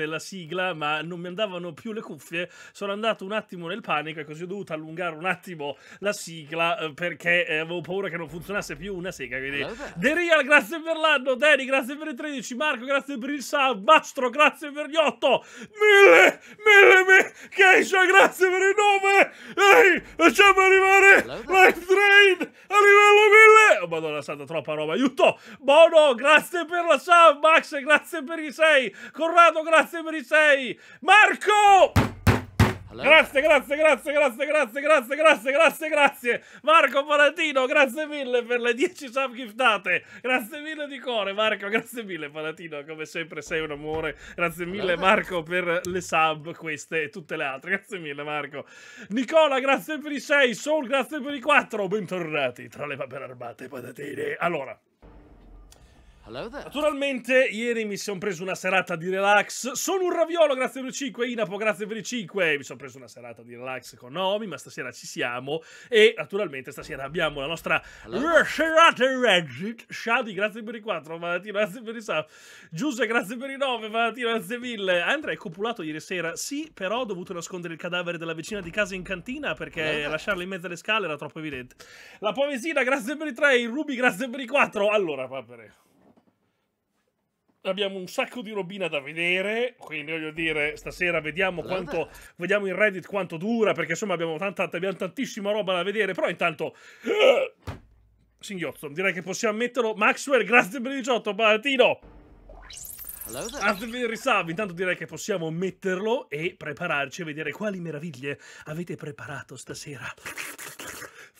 della sigla, ma non mi andavano più le cuffie. Sono andato un attimo nel panico e così ho dovuto allungare un attimo la sigla eh, perché eh, avevo paura che non funzionasse più una sega. Quindi, The Real, grazie per l'anno. Danny, grazie per i 13. Marco, grazie per il sub. Mastro, grazie per gli 8. Mille, mille, mille. Keisha, grazie per il 9. Ehi, facciamo arrivare Life Train a livello 1000. Oh, madonna santa, troppa roba. Aiuto. Bono, grazie per la sub. Max, grazie per i 6. Corrado, grazie per i 6. Marco! Grazie, grazie, grazie, grazie, grazie, grazie, grazie, grazie, grazie. Marco Palatino, grazie mille per le 10 sub giftate. Grazie mille di cuore, Marco, grazie mille Palatino, come sempre sei un amore. Grazie mille Marco per le sub, queste e tutte le altre. Grazie mille Marco. Nicola, grazie per i 6. Soul, grazie per i 4. Bentornati tra le papere armate patatine. Allora, Naturalmente, ieri mi sono preso una serata di relax. Sono un raviolo, grazie per i 5. Inapo, grazie per i 5. Mi sono preso una serata di relax con Naomi, ma stasera ci siamo. E naturalmente, stasera abbiamo la nostra serata Reddit. Shadi, grazie per i 4. Valentino, grazie per i sub. Giuse, grazie per i 9. Valentino, grazie mille. Andrea, è copulato ieri sera. Sì, però ho dovuto nascondere il cadavere della vicina di casa in cantina perché lasciarla in mezzo alle scale era troppo evidente. La poesina, grazie per i 3. Il Ruby, grazie per i 4. Allora, papere abbiamo un sacco di robina da vedere, quindi voglio dire, stasera vediamo quanto vediamo in Reddit quanto dura, perché insomma abbiamo, tanta, abbiamo tantissima roba da vedere, però intanto eh, singhiozzo, direi che possiamo metterlo. Maxwell, grazie per il 18, Balatino. Grazie per il risub, intanto direi che possiamo metterlo e prepararci a vedere quali meraviglie avete preparato stasera.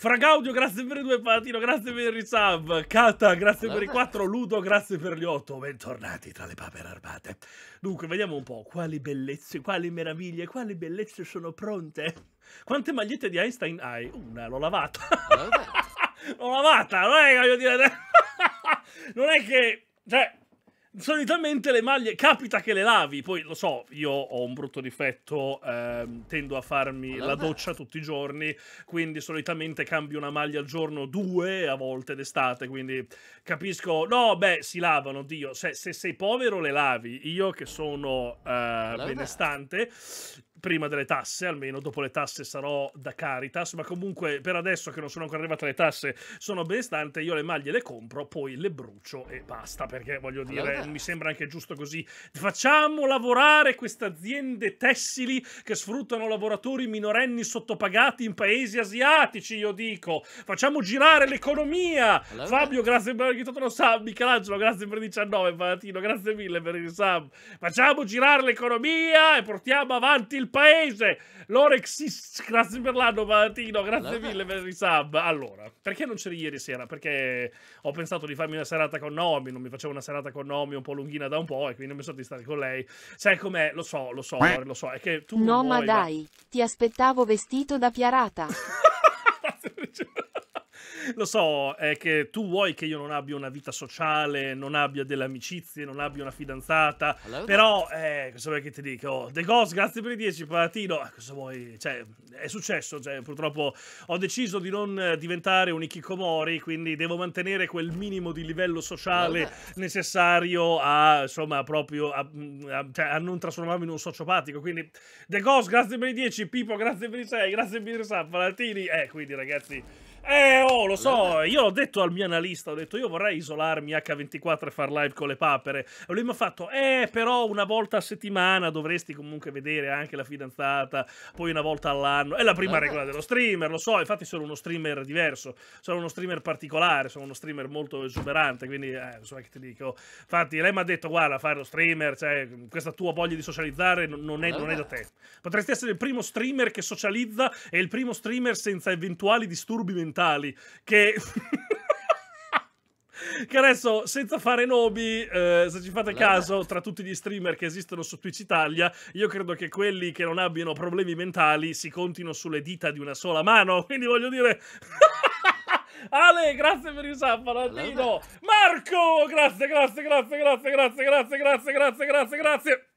Fragaudio, grazie per i due patino, grazie per il resub. Kata, grazie per i quattro. Ludo, grazie per gli otto. Bentornati tra le papere armate. Dunque, vediamo un po' quali bellezze, quali meraviglie, quali bellezze sono pronte. Quante magliette di Einstein hai? Una, l'ho lavata. l'ho lavata, non è che voglio dire... non è che... Cioè, Solitamente le maglie capita che le lavi, poi lo so, io ho un brutto difetto, ehm, tendo a farmi la doccia tutti i giorni, quindi solitamente cambio una maglia al giorno, due a volte d'estate, quindi capisco, no, beh, si lavano, Dio, se, se sei povero le lavi, io che sono eh, benestante, prima delle tasse, almeno dopo le tasse sarò da Caritas, ma comunque per adesso che non sono ancora arrivate le tasse sono benestante, io le maglie le compro, poi le brucio e basta, perché voglio dire, allora. mi sembra anche giusto così. Facciamo lavorare queste aziende tessili che sfruttano lavoratori minorenni sottopagati in paesi asiatici, io dico. Facciamo girare l'economia. Allora. Fabio, grazie per aver chiesto sub, Michelangelo, grazie per 19, Palatino, grazie mille per il sub. Facciamo girare l'economia e portiamo avanti il paese. Lorex, grazie per l'anno, Valentino. Grazie allora. mille per il sub. Allora, perché non c'eri ieri sera? Perché ho pensato di farmi una serata con Nomi. Non mi facevo una serata con Nomi un po' lunghina da un po'. E quindi ho pensato di stare con lei. Sai com'è? Lo so, lo so, lo so. È che tu. No, ma dai, ma... ti aspettavo vestito da piarata. lo so, è che tu vuoi che io non abbia una vita sociale, non abbia delle amicizie, non abbia una fidanzata. Allora. Però, eh, cosa vuoi che ti dico? The Ghost, grazie per i 10, Palatino. Eh, cosa vuoi? Cioè, è successo, cioè, purtroppo ho deciso di non diventare un Ikikomori, quindi devo mantenere quel minimo di livello sociale allora. necessario a, insomma, proprio a, a, cioè, a, non trasformarmi in un sociopatico. Quindi, The Ghost, grazie per i 10, Pippo, grazie per i 6, grazie per i 6, Palatini. Eh, quindi, ragazzi eh, oh, lo so, io ho detto al mio analista, ho detto io vorrei isolarmi H24 e far live con le papere. E lui mi ha fatto, eh, però una volta a settimana dovresti comunque vedere anche la fidanzata, poi una volta all'anno. È la prima regola dello streamer, lo so, infatti sono uno streamer diverso, sono uno streamer particolare, sono uno streamer molto esuberante, quindi, eh, non so che ti dico. Infatti lei mi ha detto, guarda, fare lo streamer, cioè, questa tua voglia di socializzare non è, non è da te. Potresti essere il primo streamer che socializza e il primo streamer senza eventuali disturbi mentali mentali che... che adesso, senza fare nomi, eh, se ci fate caso, tra tutti gli streamer che esistono su Twitch Italia, io credo che quelli che non abbiano problemi mentali si contino sulle dita di una sola mano. Quindi voglio dire... Ale, grazie per il sub, Paladino. Marco, grazie, grazie, grazie, grazie, grazie, grazie, grazie, grazie, grazie, grazie.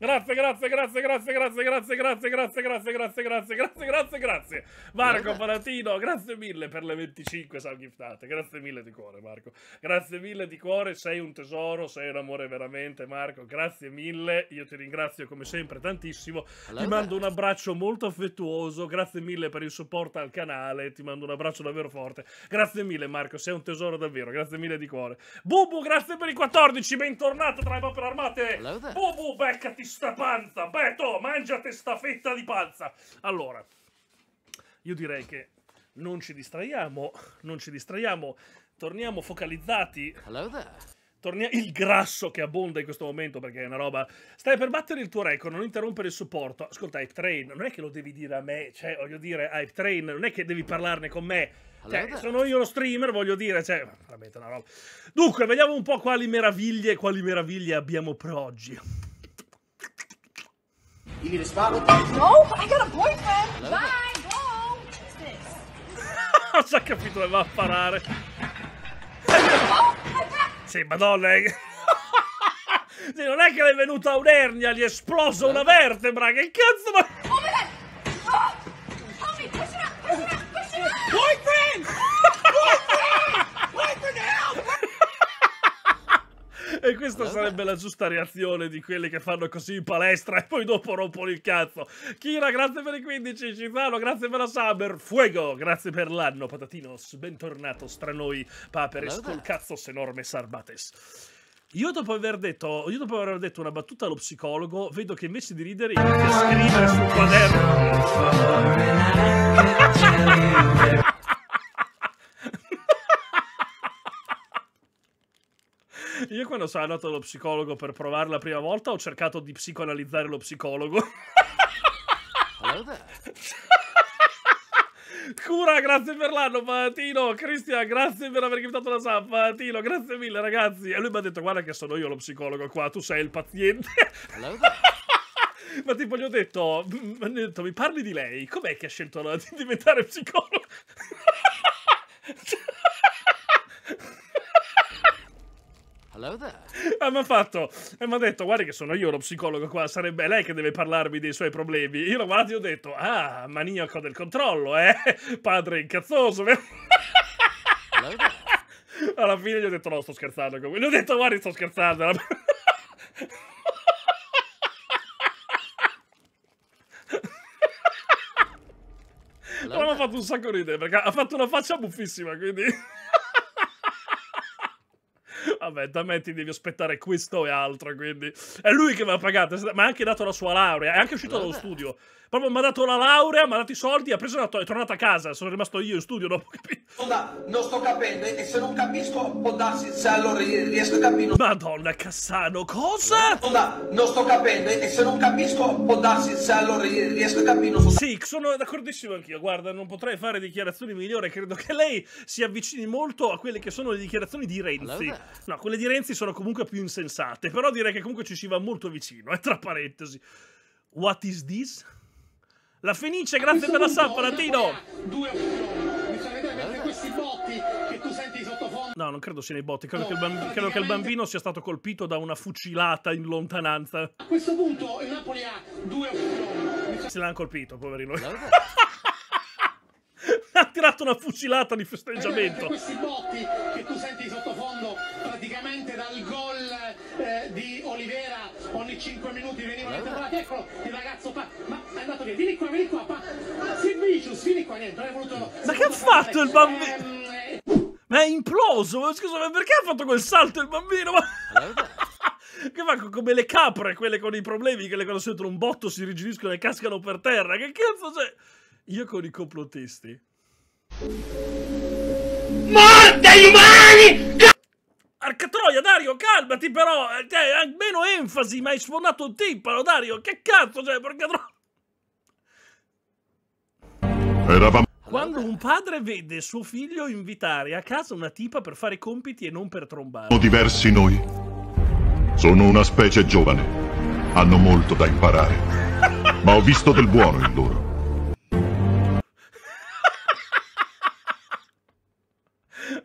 Grazie, grazie, grazie, grazie, grazie, grazie, grazie, grazie, grazie, grazie, grazie, grazie, grazie, grazie. Marco Palatino, grazie mille per le 25 salgiftate. Grazie mille di cuore, Marco. Grazie mille di cuore, sei un tesoro, sei un amore veramente, Marco. Grazie mille. Io ti ringrazio come sempre tantissimo. Ti mando un abbraccio molto affettuoso. Grazie mille per il supporto al canale. Ti mando un abbraccio davvero forte. Grazie mille, Marco. Sei un tesoro davvero. Grazie mille di cuore. Bubu, grazie per i 14. Bentornato tra le papere armate. Bubu, beccati sta panza! Beto, mangiate sta fetta di panza! Allora, io direi che non ci distraiamo, non ci distraiamo, torniamo focalizzati. Hello there. Torniamo il grasso che abbonda in questo momento perché è una roba. Stai per battere il tuo record, non interrompere il supporto. Ascolta, Hype Train, non è che lo devi dire a me, cioè, voglio dire, Hype Train, non è che devi parlarne con me. Cioè, sono io lo streamer, voglio dire, cioè, veramente una roba. Dunque, vediamo un po' quali meraviglie, quali meraviglie abbiamo per oggi. You need a spot with me? No, I got a boyfriend. Bye, go. This? Ho già capito dove va a parare. sì, madonna. Sì, non è che le è venuta un'ernia, gli è esplosa una vertebra. Che cazzo ma... E questa allora. sarebbe la giusta reazione di quelli che fanno così in palestra e poi dopo rompono il cazzo. Kira, grazie per i 15. Cifano, grazie per la Summer. Fuego, grazie per l'anno. Patatinos, bentornato tra noi, paperes allora. col cazzo enorme sarbates. Io dopo, aver detto, io dopo aver detto una battuta allo psicologo, vedo che invece di ridere inizia a scrivere sul quaderno. Io quando sono andato allo psicologo per provare la prima volta ho cercato di psicoanalizzare lo psicologo. Sakura, grazie per l'anno, Patino. Cristian, grazie per aver invitato la sub, Patino. Grazie mille, ragazzi. E lui mi ha detto, guarda che sono io lo psicologo qua, tu sei il paziente. Ma tipo gli ho ho detto, mi parli di lei, com'è che ha scelto di diventare psicologo? Hello there. Ah, mi ha fatto, e mi ha detto, guarda che sono io lo psicologo qua, sarebbe lei che deve parlarmi dei suoi problemi. Io l'ho guardato e ho detto, ah, maniaco del controllo, eh? Padre incazzoso. Alla fine gli ho detto, no, sto scherzando. con voi." Gli ho detto, guarda, sto scherzando. Però mi ha fatto un sacco ridere perché ha fatto una faccia buffissima, quindi... Vabbè, da me ti devi aspettare questo e altro, quindi... È lui che mi ha pagato, mi ha anche dato la sua laurea, è anche uscito dallo studio. Proprio mi ha dato la laurea, mi ha dato i soldi, ha preso e è tornato a casa, sono rimasto io in studio dopo, capito? Onda, non sto capendo e se non capisco può darsi se allora riesco a capire. Madonna, Cassano, cosa? Onda, non sto capendo e se non capisco può darsi se allora riesco a capire. Sì, sono d'accordissimo anch'io. Guarda, non potrei fare dichiarazioni migliori. Credo che lei si avvicini molto a quelle che sono le dichiarazioni di Renzi. There. No, quelle di Renzi sono comunque più insensate. Però direi che comunque ci si va molto vicino. Eh, tra parentesi. What is this? La Fenice, grazie per la sub, Latino. Due opzioni. Bisogna vedere mentre questi botti che tu senti sottofondo. No, non credo sia nei botti. Credo, che il, bamb- credo che il bambino sia stato colpito da una fucilata in lontananza. A questo punto il Napoli ha due Se l'hanno colpito, poverino. Ha tirato una fucilata di festeggiamento. questi botti che tu senti gol eh, di Olivera ogni 5 minuti venivano interrotti. Eccolo, il ragazzo fa. Ma è andato via, vieni qua, vieni qua. Pa. Silvicius, vieni qua, niente, non è voluto. Ma che ha fatto il bambino? Ehm, eh, Ma è imploso! Ma Scusa, ma perché ha fatto quel salto il bambino? Ma... Che fa co- come le capre, quelle con i problemi, che le quando sentono un botto si rigidiscono e cascano per terra. Che cazzo c'è? Io con i complottisti. Arca troia, Dario, calmati però! eh, Cioè, meno enfasi, ma hai sfondato un timpano, Dario! Che cazzo, cioè, perché tro- Eravamo Quando un padre vede suo figlio invitare a casa una tipa per fare compiti e non per trombare. diversi noi. Sono una specie giovane. Hanno molto da imparare. Ma ho visto del buono in loro.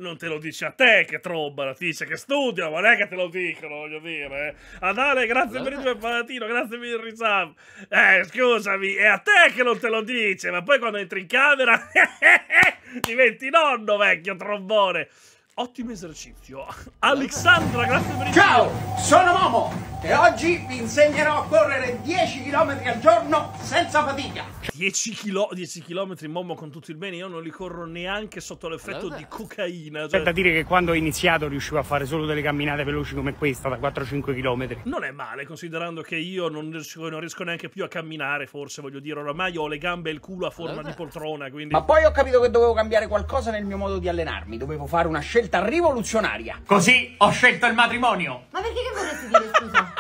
Non te lo dice a te che tromba, ti dice che studia, ma non è che te lo dicono, voglio dire. eh. Adale, grazie per il tuo palatino, grazie per il risam. Eh, scusami, è a te che non te lo dice, ma poi quando entri in camera diventi nonno, vecchio trombone. Ottimo esercizio. Alexandra, grazie per il Ciao, sono Momo e oggi vi insegnerò a correre 10 km al giorno senza fatica. 10 km, 10 km Momo con tutto il bene, io non li corro neanche sotto l'effetto Allora. di cocaina. C'è cioè- da dire che quando ho iniziato riuscivo a fare solo delle camminate veloci come questa, da 4-5 km. Non è male, considerando che io non riesco, non riesco neanche più a camminare, forse, voglio dire, oramai ho le gambe e il culo a forma Allora. di poltrona, quindi... Ma poi ho capito che dovevo cambiare qualcosa nel mio modo di allenarmi, dovevo fare una scelta rivoluzionaria. Così ho scelto il matrimonio. Ma perché che vorresti dire, scusa?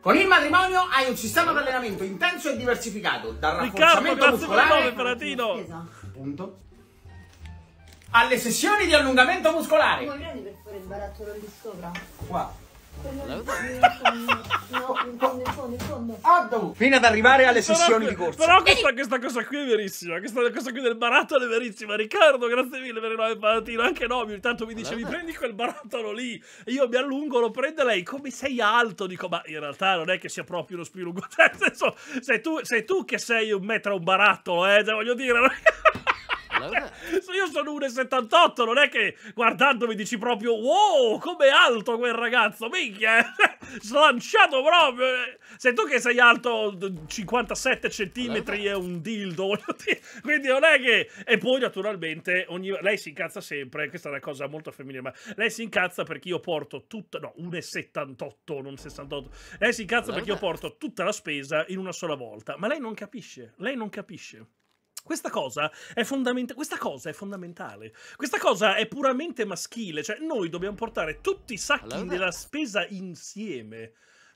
Con il matrimonio hai un sistema di allenamento intenso e diversificato, dal Riccardo, rafforzamento muscolare! Spesa. appunto, alle sessioni di allungamento muscolare. Come prendi per fare il barattolo lì sopra? Qua. Fondo. Addo. Fino ad arrivare alle Però, sessioni di corsa. però questa, questa cosa qui è verissima, questa cosa qui del barattolo è verissima. Riccardo, grazie mille per il nome Palatino, anche Nomi, intanto mi dice, mi prendi quel barattolo lì, e io mi allungo, lo prende lei, come sei alto? Dico, ma in realtà non è che sia proprio uno spilungo, cioè, nel senso, sei tu, sei tu che sei un metro a un barattolo, eh, cioè, voglio dire... Se io sono 1,78, non è che guardandomi dici proprio wow, com'è alto quel ragazzo, minchia, slanciato proprio. Sei tu che sei alto d- 57 centimetri e un dildo. Quindi non è che... E poi naturalmente ogni... lei si incazza sempre, questa è una cosa molto femminile, ma lei si incazza perché io porto tutta... No, 1,78, non 68. Lei si incazza perché io porto tutta la spesa in una sola volta, ma lei non capisce, lei non capisce. Questa cosa, questa cosa è fondamentale. Questa cosa è puramente maschile. Cioè, noi dobbiamo portare tutti i sacchi Allora. della spesa insieme.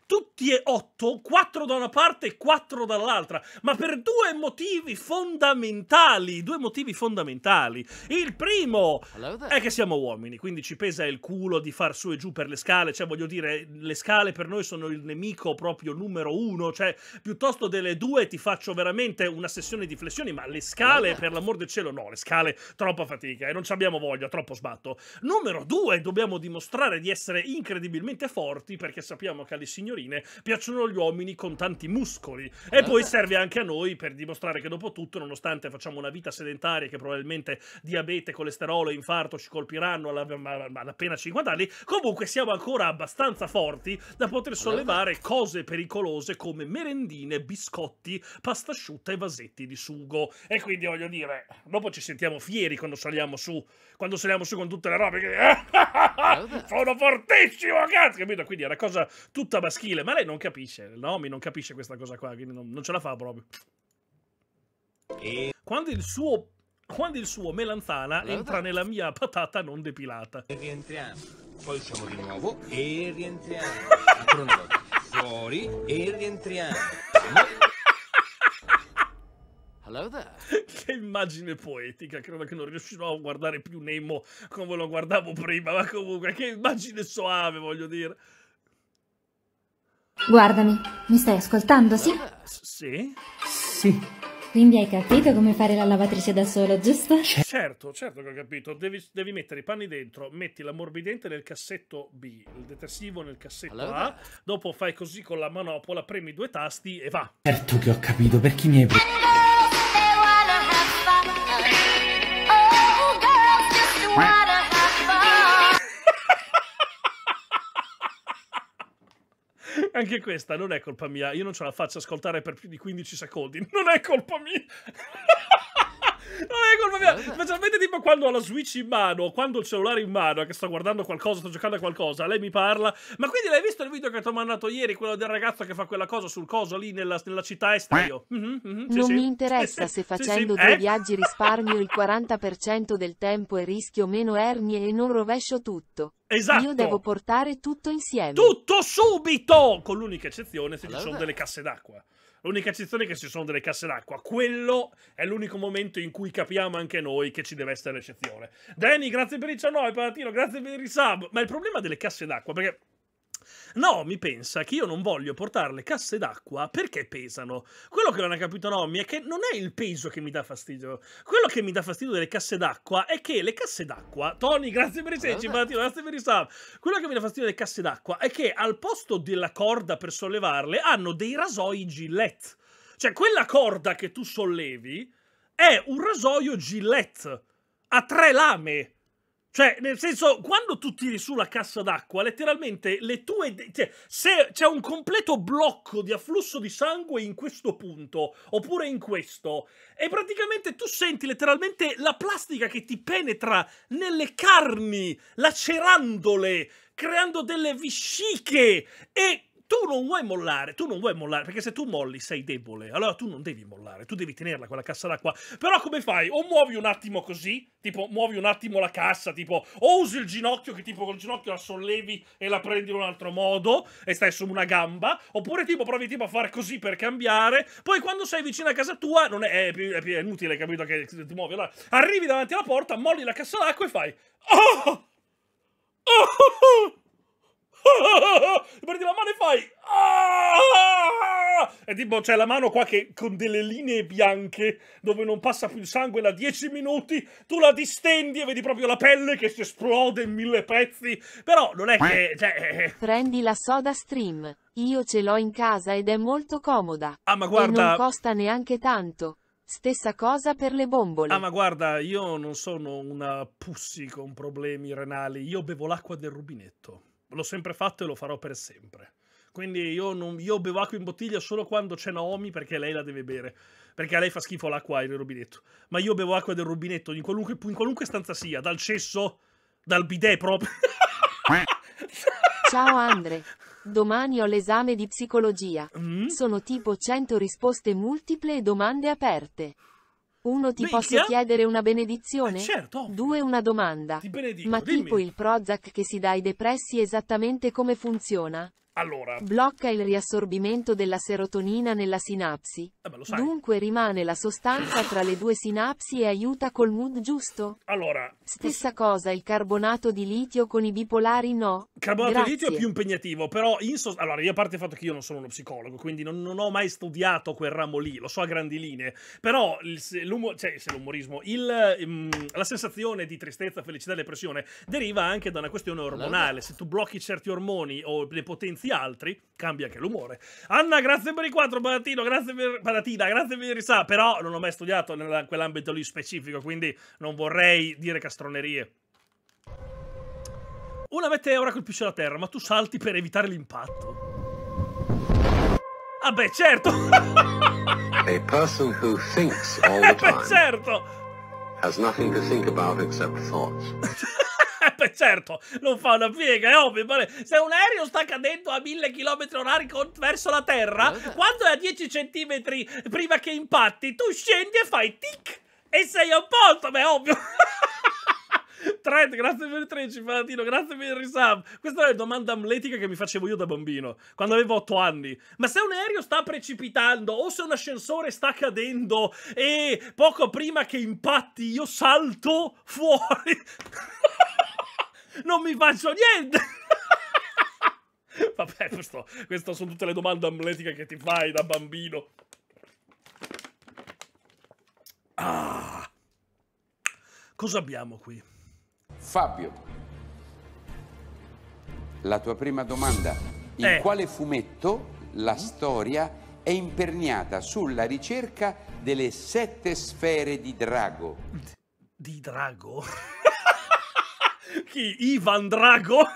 Tutti e otto, quattro da una parte e quattro dall'altra, ma per due motivi fondamentali, due motivi fondamentali. Il primo è che siamo uomini, quindi ci pesa il culo di far su e giù per le scale, cioè voglio dire, le scale per noi sono il nemico proprio numero uno, cioè piuttosto delle due ti faccio veramente una sessione di flessioni, ma le scale, per l'amor del cielo, no, le scale, troppa fatica e non ci abbiamo voglia, troppo sbatto. Numero due, dobbiamo dimostrare di essere incredibilmente forti perché sappiamo che alle signorine piacciono gli uomini con tanti muscoli. E poi serve anche a noi per dimostrare che dopo tutto, nonostante facciamo una vita sedentaria che probabilmente diabete, colesterolo e infarto ci colpiranno alla appena 50 anni, comunque siamo ancora abbastanza forti da poter sollevare cose pericolose come merendine, biscotti, pasta asciutta e vasetti di sugo. E quindi voglio dire, dopo ci sentiamo fieri quando saliamo su, quando saliamo su con tutte le robe che... Sono fortissimo, cazzo! Capito? Quindi è una cosa tutta maschile, ma lei non capisce, Naomi non capisce questa cosa qua, quindi non, non ce la fa proprio. Quando il suo... Quando il suo melanzana entra nella mia patata non depilata. E rientriamo. Poi usciamo di nuovo e rientriamo. Ancora una volta. Fuori e rientriamo. Hello there. Che immagine poetica, credo che non riuscirò a guardare più Nemo come lo guardavo prima, ma comunque che immagine soave, voglio dire. Guardami, mi stai ascoltando, sì? Sì? Sì. Quindi hai capito come fare la lavatrice da solo, giusto? Certo, certo che ho capito. Devi, devi mettere i panni dentro, metti l'ammorbidente nel cassetto B, il detersivo nel cassetto A, dopo fai così con la manopola, premi due tasti e va. Certo che ho capito, per chi mi hai Anche questa non è colpa mia, io non ce la faccio ascoltare per più di 15 secondi. Non è colpa mia. Non è colpa mia. Specialmente tipo quando ho la Switch in mano, quando ho il cellulare in mano, che sto guardando qualcosa, sto giocando a qualcosa, lei mi parla. Ma quindi l'hai visto il video che ti ho mandato ieri, quello del ragazzo che fa quella cosa sul coso lì nella, nella città estera? Io. Mhm, mhm, sì, non sì. mi interessa se facendo sì, due eh? viaggi risparmio il 40% del tempo e rischio meno ernie e non rovescio tutto. Esatto. Io devo portare tutto insieme. Tutto subito! Con l'unica eccezione se ci sono delle casse d'acqua. L'unica eccezione è che ci sono delle casse d'acqua. Quello è l'unico momento in cui capiamo anche noi che ci deve essere l'eccezione. Danny, grazie per il 19, Palatino, grazie per il sub. Ma il problema delle casse d'acqua, perché... No, mi pensa che io non voglio portare le casse d'acqua perché pesano. Quello che non ha capito Nomi è che non è il peso che mi dà fastidio. Quello che mi dà fastidio delle casse d'acqua è che le casse d'acqua. Tony, grazie per i 16, Palatino, grazie per i sub. Quello che mi dà fastidio delle casse d'acqua è che al posto della corda per sollevarle hanno dei rasoi Gillette. Cioè, quella corda che tu sollevi è un rasoio Gillette a tre lame. Cioè, nel senso, quando tu tiri su la cassa d'acqua, letteralmente le tue. Cioè, se c'è un completo blocco di afflusso di sangue in questo punto, oppure in questo, e praticamente tu senti letteralmente la plastica che ti penetra nelle carni, lacerandole, creando delle vesciche. E tu non vuoi mollare, tu non vuoi mollare, perché se tu molli sei debole, allora tu non devi mollare, tu devi tenerla quella cassa d'acqua. Però come fai? O muovi un attimo così, tipo muovi un attimo la cassa, tipo o usi il ginocchio che tipo col ginocchio la sollevi e la prendi in un altro modo e stai su una gamba, oppure tipo provi tipo a fare così per cambiare, poi quando sei vicino a casa tua non è, è, più- è più- è inutile, capito che ti muovi, allora arrivi davanti alla porta, molli la cassa d'acqua e fai Oh! Oh! Prendi la mano e fai "Ah!" e tipo c'è la mano qua che con delle linee bianche dove non passa più il sangue da 10 minuti tu la distendi e vedi proprio la pelle che si esplode in mille pezzi però non è che cioè, Prendi la soda stream. Io ce l'ho in casa ed è molto comoda. Ah, ma E guarda- non costa neanche tanto. Stessa cosa per le bombole. ah ma guarda io non sono una pussy con problemi renali io bevo l'acqua del rubinetto l'ho sempre fatto e lo farò per sempre quindi io, non- io bevo acqua in bottiglia solo quando c'è Naomi perché lei la deve bere perché a lei fa schifo l'acqua del rubinetto ma io bevo acqua del rubinetto in qualunque, in qualunque stanza sia dal cesso dal bidet proprio Ciao Andre. Domani ho l'esame di psicologia. Mm? Sono tipo 100 risposte multiple e domande aperte. Uno ti Minchia? posso chiedere una benedizione? Eh, certo. Due una domanda. Benedico, Ma dimmi. tipo il Prozac che si dà ai depressi esattamente come funziona? Allora, Blocca il riassorbimento della serotonina nella sinapsi. eh, sai. Dunque rimane la sostanza tra le due sinapsi e aiuta col mood giusto. Allora, Stessa cosa il carbonato di litio con i bipolari no. Carbonato di litio è Grazie. più impegnativo, però in sos- allora io a parte il fatto che io non sono uno psicologo, quindi non, non ho mai studiato quel ramo lì, lo so a grandi linee, però il, cioè, se l'umorismo, il, ehm, la sensazione di tristezza, felicità e depressione deriva anche da una questione ormonale. Se tu blocchi certi ormoni o ne potenzi altri, cambia anche l'umore. Anna, grazie per i quattro, Patatino, grazie per Patatina, grazie per il risà, però non ho mai studiato in quell'ambito lì specifico, quindi non vorrei dire castronerie. Una meteora colpisce la Terra, ma tu salti per evitare l'impatto. Ah beh, certo! A person who thinks all Eh the beh, time certo! has nothing to think about except thoughts. Eh beh, certo! Non fa una piega, è ovvio. Se un aereo sta cadendo a 1000 km orari verso la Terra, quando è a 10 cm prima che impatti, tu scendi e fai tic! E sei a posto, beh, è ovvio! Trent, grazie per il 13, Palatino, grazie per il risub. Questa è la domanda amletica che mi facevo io da bambino, quando avevo 8 anni. Ma se un aereo sta precipitando o se un ascensore sta cadendo e poco prima che impatti io salto fuori, non mi faccio niente. Vabbè, questo, queste sono tutte le domande amletiche che ti fai da bambino. Ah. Cosa abbiamo qui? Fabio, la tua prima domanda. In Eh. quale fumetto la storia è imperniata sulla ricerca delle sette sfere di Drago? Di Drago? Chi? Ivan Drago?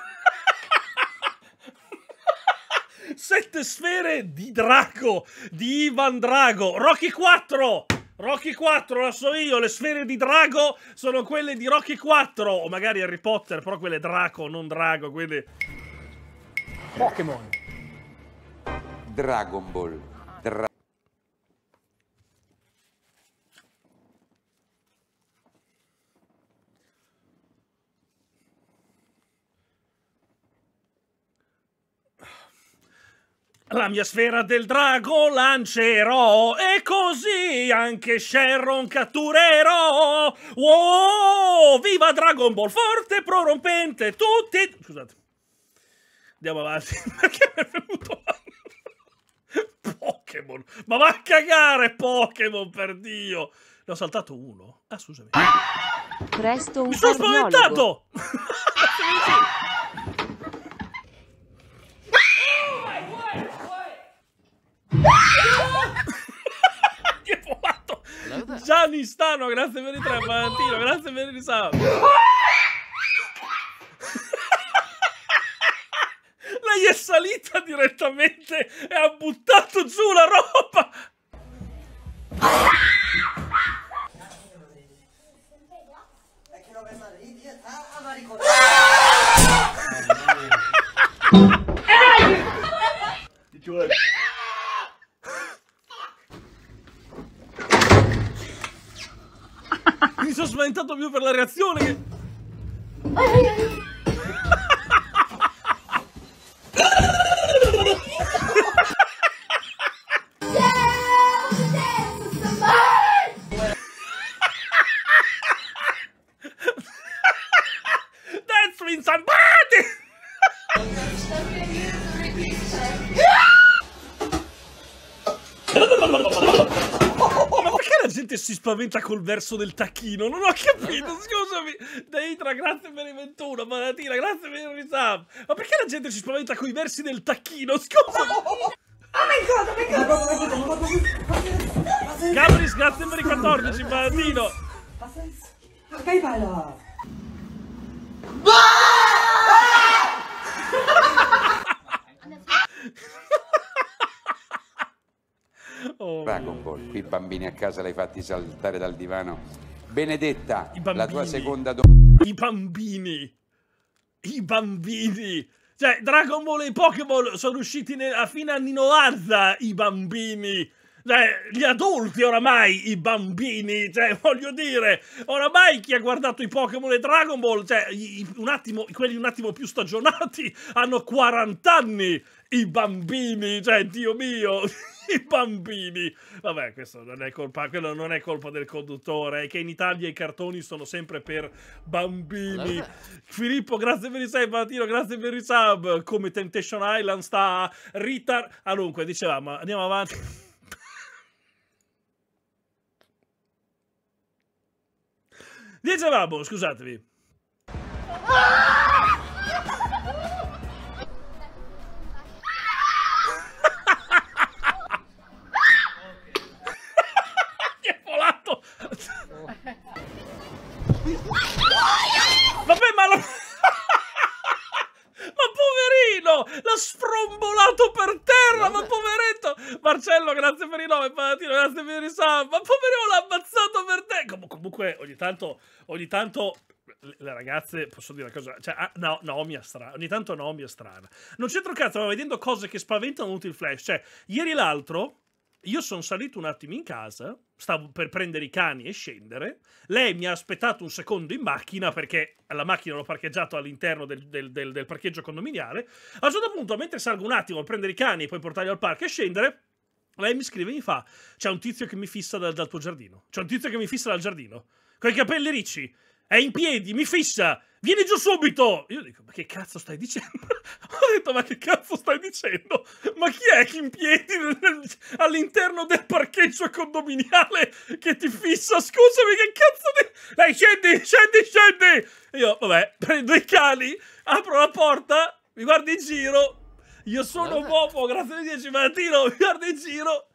Sette sfere di Drago, di Ivan Drago, Rocky 4! Rocky 4, la so io, le sfere di Drago sono quelle di Rocky 4, o magari Harry Potter, però quelle Draco, non Drago, quindi... Pokémon. Dragon Ball. La mia sfera del drago lancerò e così anche Sharon catturerò. Wow! Viva Dragon Ball forte, prorompente, tutti... Scusate. Andiamo avanti. Perché mi è venuto... Pokémon. Ma va a cagare Pokémon, per Dio. Ne ho saltato uno. Ah, scusami. Presto un Mi sono spaventato! Che è volato! Stano, grazie per i tre, Valentino, grazie per il sub. Lei è salita direttamente e ha buttato giù la roba! Spaventa col verso del tacchino? Non ho capito, scusami. Deitra, grazie per il 21. Manatina, grazie per il resub. Ma perché la gente si spaventa coi versi del tacchino? Scusami. Gabris, grazie per i 14, Manatino. Oh, Dragon Ball. Qui i bambini a casa l'hai fatti saltare dal divano. Benedetta, la tua seconda domanda. I bambini. I bambini. Cioè, Dragon Ball e Pokémon sono usciti a fine anni 90, i bambini. Cioè, gli adulti oramai, i bambini, cioè, voglio dire, oramai chi ha guardato i Pokémon e Dragon Ball, cioè, i- un attimo, quelli un attimo più stagionati, hanno 40 anni, i bambini, cioè, Dio mio, i bambini. Vabbè, questo non è colpa, quello non è colpa del conduttore, è che in Italia i cartoni sono sempre per bambini. Filippo, grazie per il sub, Valentino, grazie per il sub. Come Temptation Island sta ritar... Ah, dunque, dicevamo, andiamo avanti. Dicevamo, scusatevi. Tanto, ogni tanto le ragazze, posso dire una cosa, cioè, ah, no, Naomi è strana, ogni tanto Naomi è strana. Non c'entro cazzo, ma vedendo cose che spaventano tutto il flash. Cioè, ieri l'altro, io sono salito un attimo in casa, stavo per prendere i cani e scendere. Lei mi ha aspettato un secondo in macchina perché la macchina l'ho parcheggiato all'interno del, del- del- del parcheggio condominiale. A un certo punto, mentre salgo un attimo a prendere i cani e poi portarli al parco e scendere, lei mi scrive e mi fa: C'è un tizio che mi fissa dal, dal tuo giardino. C'è un tizio che mi fissa dal giardino. Con i capelli ricci. È in piedi, mi fissa. Vieni giù subito! Io dico, ma che cazzo stai dicendo? Ho detto, ma che cazzo stai dicendo? Ma chi è che in piedi all'interno del parcheggio condominiale che ti fissa? Scusami, che cazzo di... Dai, scendi, scendi, scendi! E io, vabbè, prendo i cani, apro la porta, mi guardo in giro. Io sono un uomo, grazie a 10 mattino, mi guardo in giro,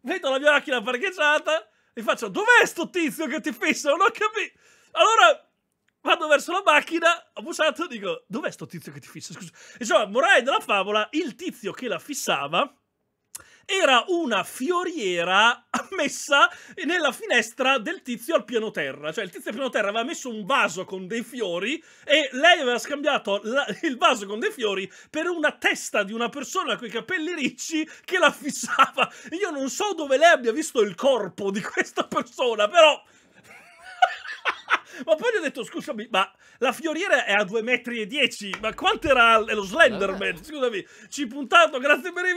vedo la mia macchina parcheggiata e faccio, dov'è sto tizio che ti fissa? Non ho capito. Allora vado verso la macchina, ho bussato e dico, dov'è sto tizio che ti fissa? Scusa. Insomma, morale della favola, il tizio che la fissava era una fioriera messa nella finestra del tizio al piano terra. Cioè, il tizio al piano terra aveva messo un vaso con dei fiori e lei aveva scambiato la- il vaso con dei fiori per una testa di una persona con i capelli ricci che la fissava. Io non so dove lei abbia visto il corpo di questa persona, però. Ma poi gli ho detto, scusami, ma la fioriera è a 2,10 metri, e 10, ma quanto era lo Slenderman? Scusami, ci puntato, grazie per i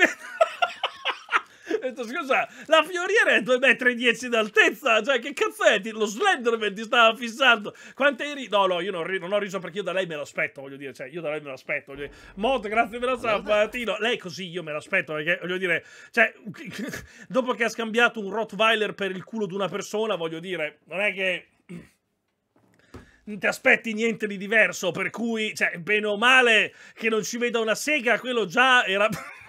detto, scusa, la fioriera è 2,10 metri e 10 d'altezza, cioè che cazzo è? Lo Slenderman ti stava fissando. Quante eri? No, no, io non, non ho riso perché io da lei me lo aspetto, voglio dire, cioè io da lei me lo aspetto. Mod, grazie per la sabatino. Lei così io me l'aspetto perché, voglio dire, cioè, dopo che ha scambiato un Rottweiler per il culo di una persona, voglio dire, non è che non ti aspetti niente di diverso, per cui, cioè, bene o male che non ci veda una sega, quello già era...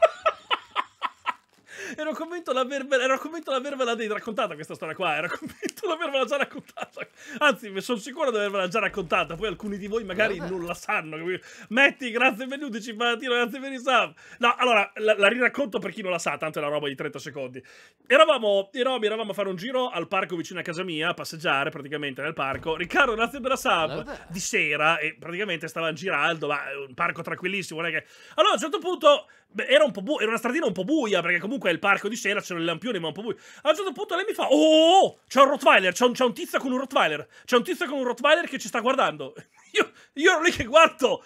ero convinto l'avervela, ero convinto l'avervela raccontata questa storia qua, ero convinto di avervela già raccontata. Anzi, sono sicuro di avervela già raccontata, poi alcuni di voi magari non la sanno. Metti, grazie per l'undici, Valentino, grazie per il sub. No, allora, la, la riracconto per chi non la sa, tanto è una roba di 30 secondi. Eravamo, eravamo, eravamo a fare un giro al parco vicino a casa mia, a passeggiare praticamente nel parco. Riccardo, grazie per la sub. Di sera, e praticamente stava girando, ma è un parco tranquillissimo, non è che... Allora, a un certo punto... beh, era, un po' bu- era una stradina un po' buia, perché comunque è il parco di sera, c'erano i lampioni, ma un po' buio. A un certo punto lei mi fa: Oh, oh, oh, c'è un Rottweiler, c'è un, un tizio con un Rottweiler. C'è un tizio con un Rottweiler che ci sta guardando. Io, io ero lì che guardo.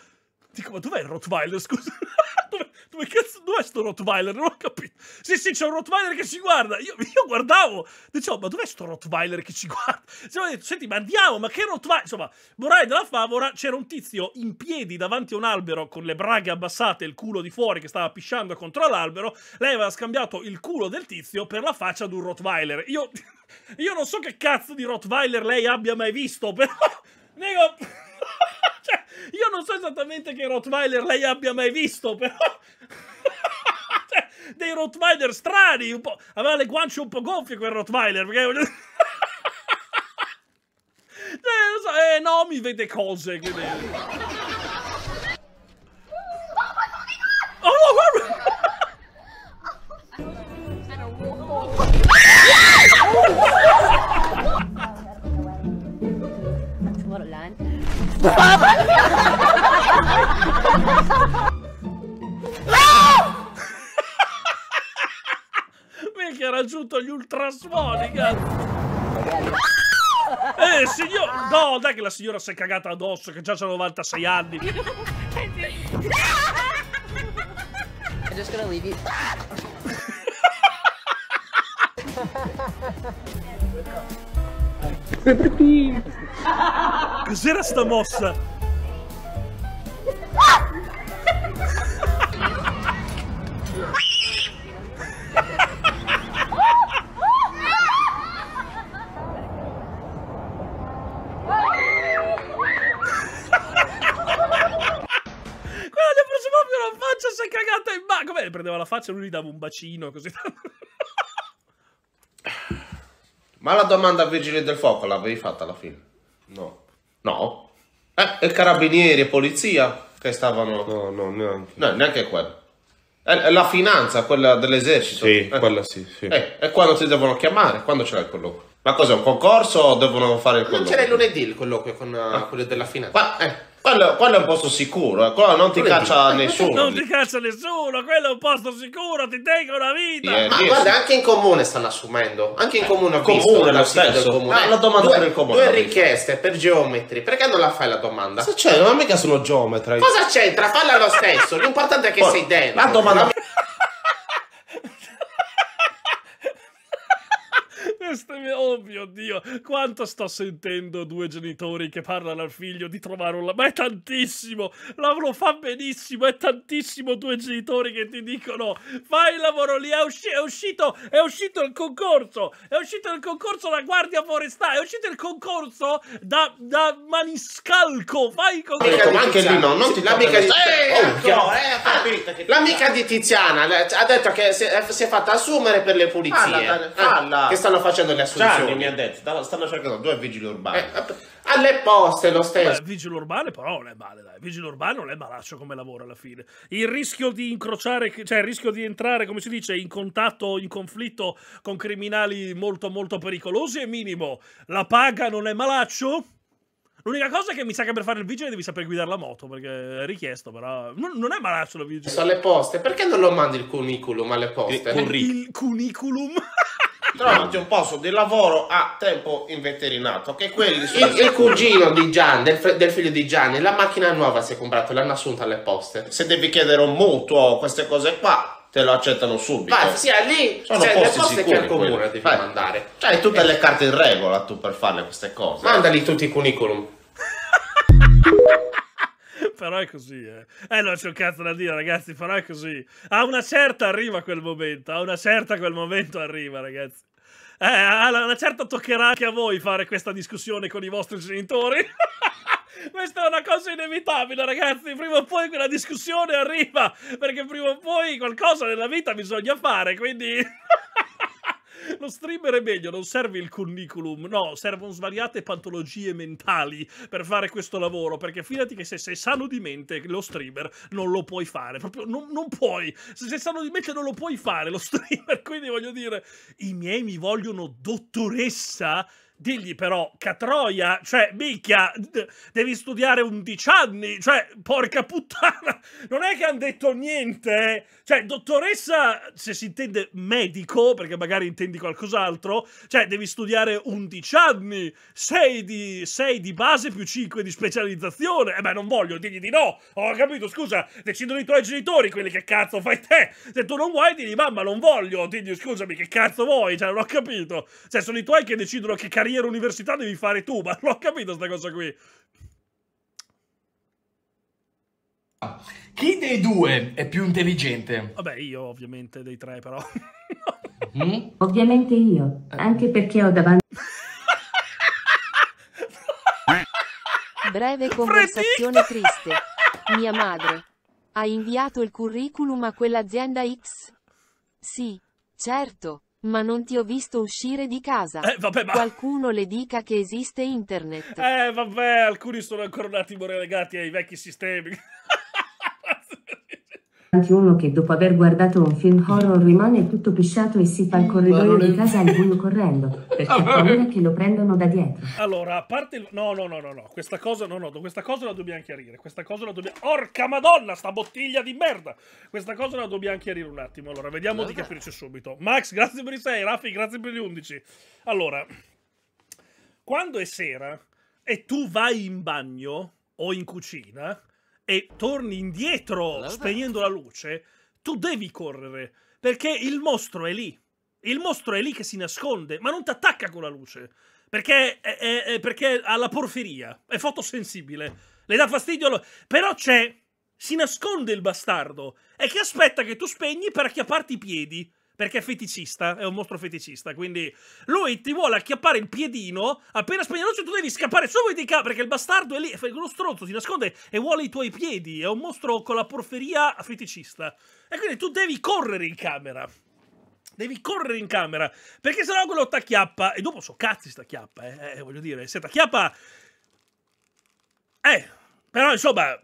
Dico, ma dov'è il Rottweiler? Scusa. dove, dove cazzo, dov'è sto Rottweiler? Non ho capito. Sì, sì, c'è un Rottweiler che ci guarda. Io, io guardavo. Dicevo, ma dov'è sto Rottweiler che ci guarda? Detto, senti, ma andiamo, ma che Rottweiler? Insomma, morale della favola, c'era un tizio in piedi davanti a un albero con le braghe abbassate e il culo di fuori che stava pisciando contro l'albero. Lei aveva scambiato il culo del tizio per la faccia di un Rottweiler. Io, io non so che cazzo di Rottweiler lei abbia mai visto, però... Dico... Cioè, io non so esattamente che Rottweiler lei abbia mai visto, però... Cioè, dei Rottweiler strani, un po'... Aveva le guance un po' gonfie quel Rottweiler, perché... Eh, so, eh, no, mi vede cose, quindi... Oh, guarda! Minchia, ha raggiunto gli ultrasuoni, cazzo. Eh, signor... No, dai che la signora si è cagata addosso, che già c'ha 96 anni. I'm just gonna leave you. Cos'era sta mossa? Quella gli ha preso proprio la faccia, si è cagata in mano. Come le prendeva la faccia e lui gli dava un bacino così. Ma la domanda a Vigili del Fuoco l'avevi fatta alla fine? No. No? Eh, e carabinieri e polizia che stavano... No, no, neanche. No, neanche quello. È la finanza, quella dell'esercito. Sì, Eh. quella sì, sì. Eh, e quando ti devono chiamare? Quando ce l'hai il colloquio? Ma cos'è, un concorso o devono fare il Non colloquio? ce l'hai lunedì il colloquio con uh, quello della finanza. Ma, eh, quello, quello è un posto sicuro, eh, quello non ti Lunedì. caccia nessuno. Non ti caccia nessuno, quello è un posto sicuro, ti tengo una vita. Eh, Ma guarda, anche in comune stanno assumendo. Anche in comune ho comune lo stesso. comune. Ah, la domanda due, per il comune Due richieste per geometri. Perché non la fai la domanda? Se c'è, ma mica sono geometra. Cosa c'entra? Falla lo stesso. L'importante è che Poi, sei dentro. La domanda... Queste mie- Oh mio Dio, quanto sto sentendo due genitori che parlano al figlio di trovare un lavoro. Ma è tantissimo, lo fa benissimo, è tantissimo due genitori che ti dicono fai il lavoro lì, è, usci- è uscito, è uscito il concorso, è uscito il concorso da guardia forestale, è uscito il concorso da, da maniscalco, fai il concorso. L'amica di ma anche lì Tiziana. no, non ti l'amica di, tocca- Eh, Oh, ecco, eh, ah, l'amica di Tiziana ha detto che si è, si è fatta assumere per le pulizie. Falla, dai, Eh, falla. che stanno facendo le assunzioni. Gianni mi ha detto, stanno- cercando due vigili urbani. Eh, alle poste lo Beh, stesso. vigile urbano però non è male, dai. Vigile urbano non è malaccio come lavoro alla fine. Il rischio di incrociare, cioè il rischio di entrare, come si dice, in contatto, in conflitto con criminali molto molto pericolosi è minimo. La paga non è malaccio? L'unica cosa è che mi sa che per fare il vigile devi sapere guidare la moto, perché è richiesto, però non, non è malaccio la vigile. alle poste. Perché non lo mandi il curriculum alle poste? Il cuniculum. Trovati un posto di lavoro a tempo inveterinato, che quelli sono... Il, il cugino di Gianni, del, del figlio di Gianni, la macchina nuova si è comprato, l'hanno assunta alle poste. Se devi chiedere un mutuo o queste cose qua, te lo accettano subito. Va, sia lì, Sono le posti che sicuri al comune quelli. devi Vai. mandare. C'hai tutte le carte in regola tu per fare queste cose. Mandali tutti i curriculum. però è così, eh. Eh, non c'è un cazzo da dire, ragazzi, però è così. A una certa arriva quel momento, a una certa quel momento arriva, ragazzi. Eh, a una certa toccherà anche a voi fare questa discussione con i vostri genitori. Questa è una cosa inevitabile, ragazzi. Prima o poi quella discussione arriva. Perché prima o poi qualcosa nella vita bisogna fare. Quindi. Lo streamer è meglio, non serve il curriculum, no, servono svariate patologie mentali per fare questo lavoro, perché fidati che se sei sano di mente lo streamer non lo puoi fare, proprio non, non puoi, se sei sano di mente non lo puoi fare lo streamer, quindi voglio dire, i miei mi vogliono dottoressa, digli però, catroia, cioè, minchia, d- devi studiare 11 anni, cioè, porca puttana, non è che hanno detto niente, eh. cioè, dottoressa, se si intende medico, perché magari intendi qualcos'altro, cioè, devi studiare 11 anni, 6 di, 6 di base più 5 di specializzazione, e beh, non voglio, digli di no, ho capito, scusa, decidono i tuoi genitori quelli che cazzo fai te, se tu non vuoi, digli, mamma, non voglio, digli, scusami, che cazzo vuoi, cioè, non ho capito, cioè, sono i tuoi che decidono che carriera università devi fare tu, ma non ho capito sta cosa qui. Chi dei due è più intelligente? Vabbè, io ovviamente dei tre, però. Ovviamente io, anche perché ho davanti... Breve conversazione triste. Mia madre. Ha inviato il curriculum a quell'azienda X? Sì, certo, ma non ti ho visto uscire di casa. Eh, vabbè, ma- Qualcuno le dica che esiste internet. Eh, vabbè, alcuni sono ancora un attimo relegati ai vecchi sistemi. uno che dopo aver guardato un film horror rimane tutto pisciato e si fa il corridoio di casa al buio correndo, perché ha paura che lo prendano da dietro. Allora, a parte il... No, no, no, no, no. Questa cosa, no, no, questa cosa la dobbiamo chiarire. Questa cosa la dobbiamo... Orca madonna, sta bottiglia di merda! Questa cosa la dobbiamo chiarire un attimo. Allora, vediamo di capirci subito. Max, grazie per i 6. Raffi, grazie per gli 11. Allora, quando è sera e tu vai in bagno o in cucina e torni indietro spegnendo la luce, tu devi correre perché il mostro è lì. Il mostro è lì che si nasconde, ma non ti attacca con la luce. Perché, è, è- è- perché ha la porferia, è fotosensibile, le dà fastidio. lo- Però c'è, si nasconde il bastardo, e che aspetta che tu spegni per acchiapparti i piedi. Perché è feticista, è un mostro feticista, quindi lui ti vuole acchiappare il piedino, appena spegne la luce tu devi scappare subito di casa, perché il bastardo è lì, uno stronzo, si nasconde e vuole i tuoi piedi, è un mostro con la porferia feticista. E quindi tu devi correre in camera. Devi correre in camera, perché sennò quello t'acchiappa, e dopo so cazzi sta chiappa, eh, eh, voglio dire, se t'acchiappa... Eh, però insomma,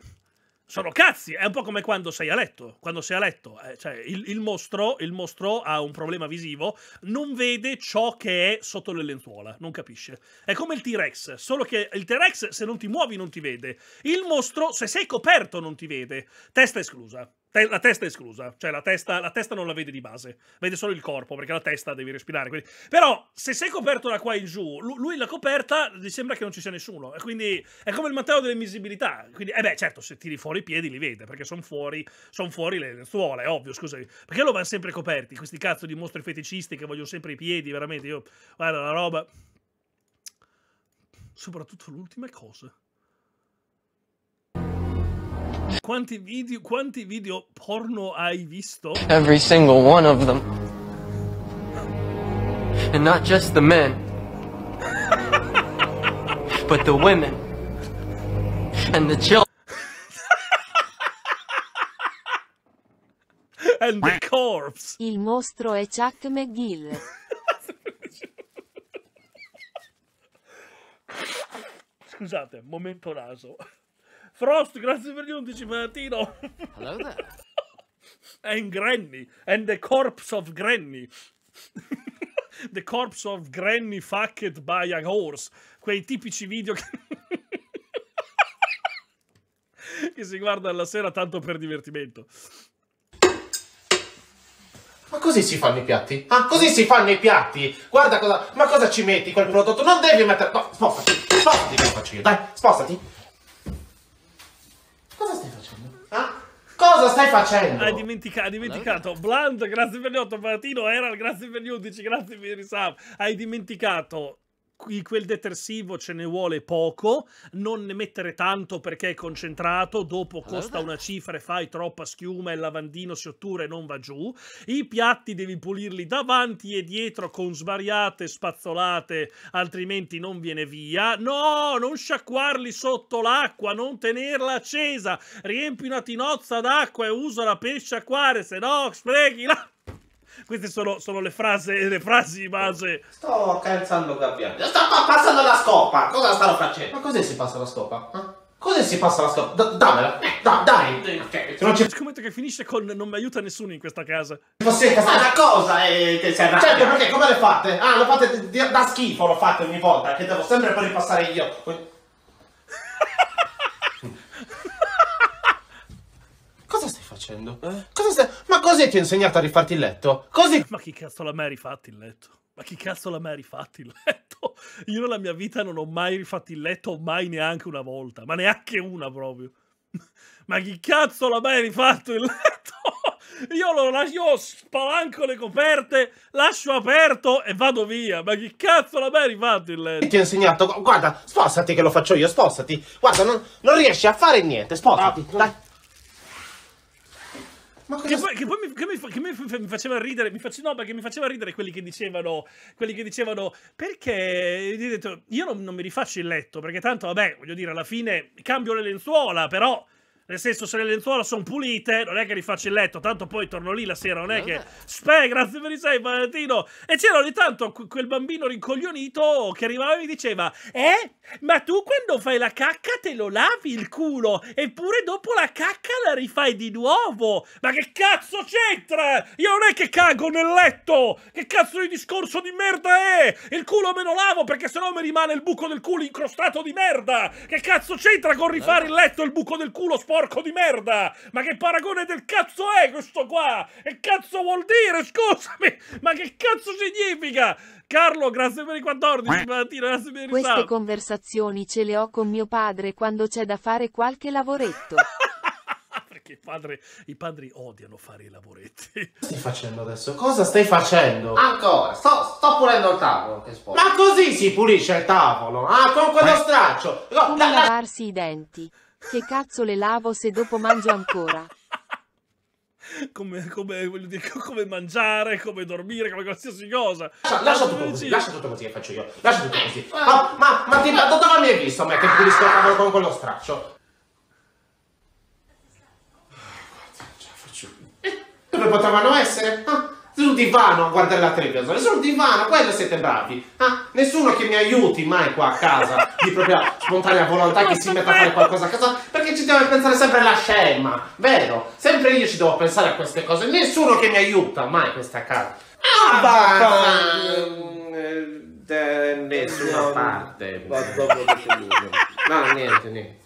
sono cazzi, è un po' come quando sei a letto, quando sei a letto, eh, cioè il, il mostro, il mostro ha un problema visivo, non vede ciò che è sotto le lenzuola, non capisce. È come il T-Rex, solo che il T-Rex se non ti muovi non ti vede, il mostro se sei coperto non ti vede, testa esclusa. Te- la testa è esclusa, cioè la testa, la testa non la vede di base, vede solo il corpo perché la testa devi respirare. quindi- Però se sei coperto da qua in giù, lu- lui la coperta gli sembra che non ci sia nessuno. E quindi è come il mantello dell'invisibilità. Quindi, eh beh, certo, se tiri fuori i piedi li vede perché sono fuori, son fuori le lenzuola, è ovvio, scusami. Perché lo vanno sempre coperti? Questi cazzo di mostri feticisti che vogliono sempre i piedi, veramente. Io, guarda, la roba. Soprattutto l'ultima cosa. Quanti video, quanti video porno hai visto? Every single one of them. And not just the men, but the women and the children. And the corpse. Il mostro è Chuck McGill. Scusate, momento naso. Frost, grazie per gli 11 mattino. Hello there. And Granny. And the corpse of Granny. the corpse of Granny fucked by a horse. Quei tipici video che... che si guarda alla sera tanto per divertimento. Ma così si fanno i piatti? Ah, così si fanno i piatti? Guarda cosa. Ma cosa ci metti quel prodotto? Non devi mettere. No, spostati, spostati che lo faccio io, dai, spostati. Cosa stai facendo? Ah? Cosa stai facendo? Hai dimentica- hai dimenticato. Blunt, grazie per gli 8 mattino. Era grazie per gli 11. Grazie per i sub. Hai dimenticato. Quel detersivo ce ne vuole poco, non ne mettere tanto perché è concentrato, dopo costa una cifra e fai troppa schiuma e il lavandino si ottura e non va giù. I piatti devi pulirli davanti e dietro con svariate spazzolate, altrimenti non viene via. No, non sciacquarli sotto l'acqua, non tenerla accesa. Riempi una tinozza d'acqua e usala per sciacquare, se no sprechi la... Queste sono, sono le, frasi, le frasi base. Sto calzando gabbiani. Sto pa- passando la scopa. Cosa stanno facendo? Ma cos'è si passa la scopa? Ah? Cos'è si passa la scopa? Da- dammela. Eh, da- dai. Ok, se non ci Scommetto che finisce con non mi aiuta nessuno in questa casa. fosse. Ma la cosa è che si arrabbia. Certo, perché come le fate? Ah, lo fate da schifo, lo fate ogni volta, che devo sempre poi ripassare io. Facendo? Cosa stai... Ma così ti ho insegnato a rifarti il letto? Così... Ma chi cazzo l'ha mai rifatto il letto? Ma chi cazzo l'ha mai rifatto il letto? Io nella mia vita non ho mai rifatto il letto, mai neanche una volta. Ma neanche una proprio. Ma chi cazzo l'ha mai rifatto il letto? Io lo lascio, io spalanco le coperte, lascio aperto e vado via. Ma chi cazzo l'ha mai rifatto il letto? Ti ho insegnato... gu- Guarda, spostati che lo faccio io, spostati. Guarda, non, non riesci a fare niente, spostati. Dai. Che poi, che poi mi, che mi che mi mi faceva ridere, mi face- no, perché mi faceva ridere quelli che dicevano, quelli che dicevano, perché? Detto, io non, non mi rifaccio il letto, perché tanto, vabbè, voglio dire, alla fine cambio le lenzuola, però Nel senso, se le lenzuola sono pulite, non è che rifaccio il letto, tanto poi torno lì la sera, non è che... Spe, grazie per i sei, Valentino! E c'era ogni tanto quel bambino rincoglionito che arrivava e mi diceva Eh, ma tu quando fai la cacca te lo lavi il culo, eppure dopo la cacca la rifai di nuovo! Ma che cazzo c'entra? Io non è che cago nel letto! Che cazzo di discorso di merda è? Il culo me lo lavo perché sennò mi rimane il buco del culo incrostato di merda! Che cazzo c'entra con rifare il letto e il buco del culo sporco? Porco di merda! Ma che paragone del cazzo è questo qua? Che cazzo vuol dire? Scusami! Ma che cazzo significa? Carlo, grazie per i 14, Martino, grazie per i Queste conversazioni ce le ho con mio padre quando c'è da fare qualche lavoretto. Perché i padri, i padri odiano fare i lavoretti. stai facendo adesso? Cosa stai facendo? Ancora, sto, sto pulendo il tavolo. Ma così si pulisce il tavolo? Ah, con quello straccio! Come lavarsi i denti. Che cazzo le lavo se dopo mangio ancora? Come, come, voglio dire, come mangiare, come dormire, come qualsiasi cosa. Lascia, lascia tutto così, lascia tutto così che faccio io. Lascia tutto così. Ma, ma, ma, ti, ma dove mi hai visto me che pulisco il tavolo con quello straccio? Dove potevano essere? Ah, sul divano a guardare la televisione, sul divano, quello siete bravi. Ah, nessuno che mi aiuti mai qua a casa, di propria spontanea volontà che si metta a fare qualcosa a casa, perché ci deve pensare sempre la scema, vero? Sempre io ci devo pensare a queste cose, nessuno che mi aiuta mai questa casa. Ah, va, da nessuna parte. No, niente, niente.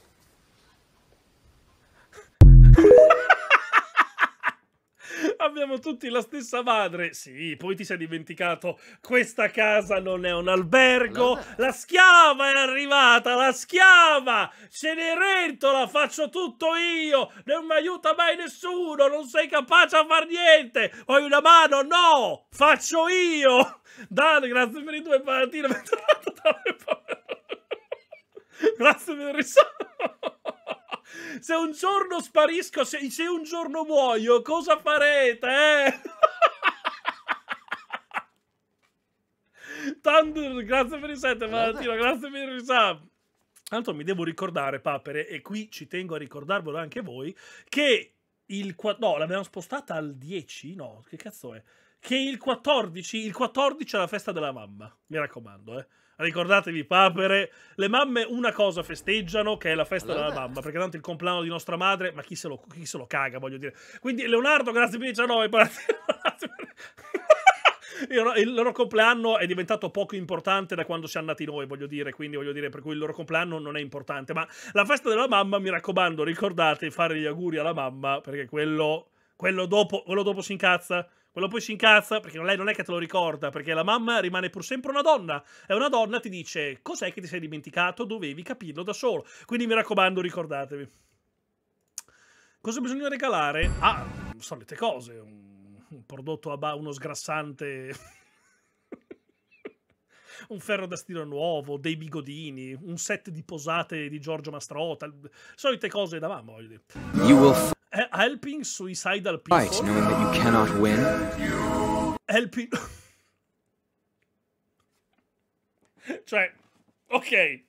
Abbiamo tutti la stessa madre. Sì, poi ti sei dimenticato. Questa casa non è un albergo. La schiava è arrivata, la schiava. Cenerentola, faccio tutto io. Non mi aiuta mai nessuno. Non sei capace a far niente. Vuoi una mano? No, faccio io. Dan, grazie per i due patatine. Bentornato dalle Grazie per il risolto. Se un giorno sparisco, se, se un giorno muoio, cosa farete? Eh? Thunder, grazie per i 7, Valentino, grazie per il resub. Tanto mi devo ricordare, papere, e qui ci tengo a ricordarvelo anche voi, che il... No, l'abbiamo spostata al 10? No, che cazzo è? Che il 14, il 14 è la festa della mamma, mi raccomando, eh. Ricordatevi, papere, le mamme una cosa festeggiano, che è la festa della mamma, perché tanto il compleanno di nostra madre, ma chi se lo, chi se lo caga, voglio dire. Quindi Leonardo, grazie per il 19, grazie per- il loro- il loro compleanno è diventato poco importante da quando siamo nati noi, voglio dire, quindi voglio dire, per cui il loro compleanno non è importante. Ma la festa della mamma, mi raccomando, ricordate di fare gli auguri alla mamma, perché quello, quello, dopo, quello dopo si incazza. Quello poi si incazza perché lei non è che te lo ricorda, perché la mamma rimane pur sempre una donna. E una donna ti dice: Cos'è che ti sei dimenticato? Dovevi capirlo da solo. Quindi mi raccomando, ricordatevi. Cosa bisogna regalare? Ah, solite cose. Un, prodotto a uno sgrassante. Un ferro da stiro nuovo, dei bigodini, un set di posate di Giorgio Mastrota. Solite cose da mamma, voglio dire. F- Helping suicidal fight people. knowing that you cannot win. Helping. cioè, ok.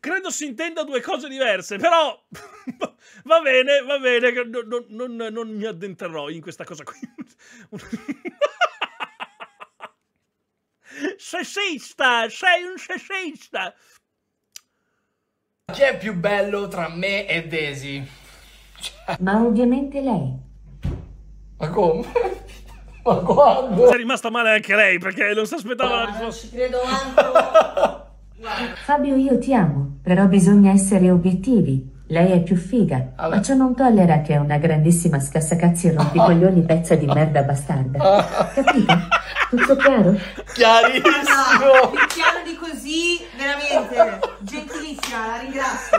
Credo si intenda due cose diverse, però va bene, va bene, non- non- non mi addentrerò in questa cosa qui. Sessista, sei un sessista. Chi è più bello tra me e Daisy? Ma ovviamente lei. Ma come? Ma quando? È rimasta male anche lei perché non si aspettava la risposta. Credo manco. Fabio, io ti amo, però bisogna essere obiettivi. Lei è più figa, ma ciò non tollera che è una grandissima scassacazzi e rompicoglioni pezza di merda bastarda. Capito? Tutto chiaro? No, più chiaro di così, veramente. Gentilissima, la ringrazio.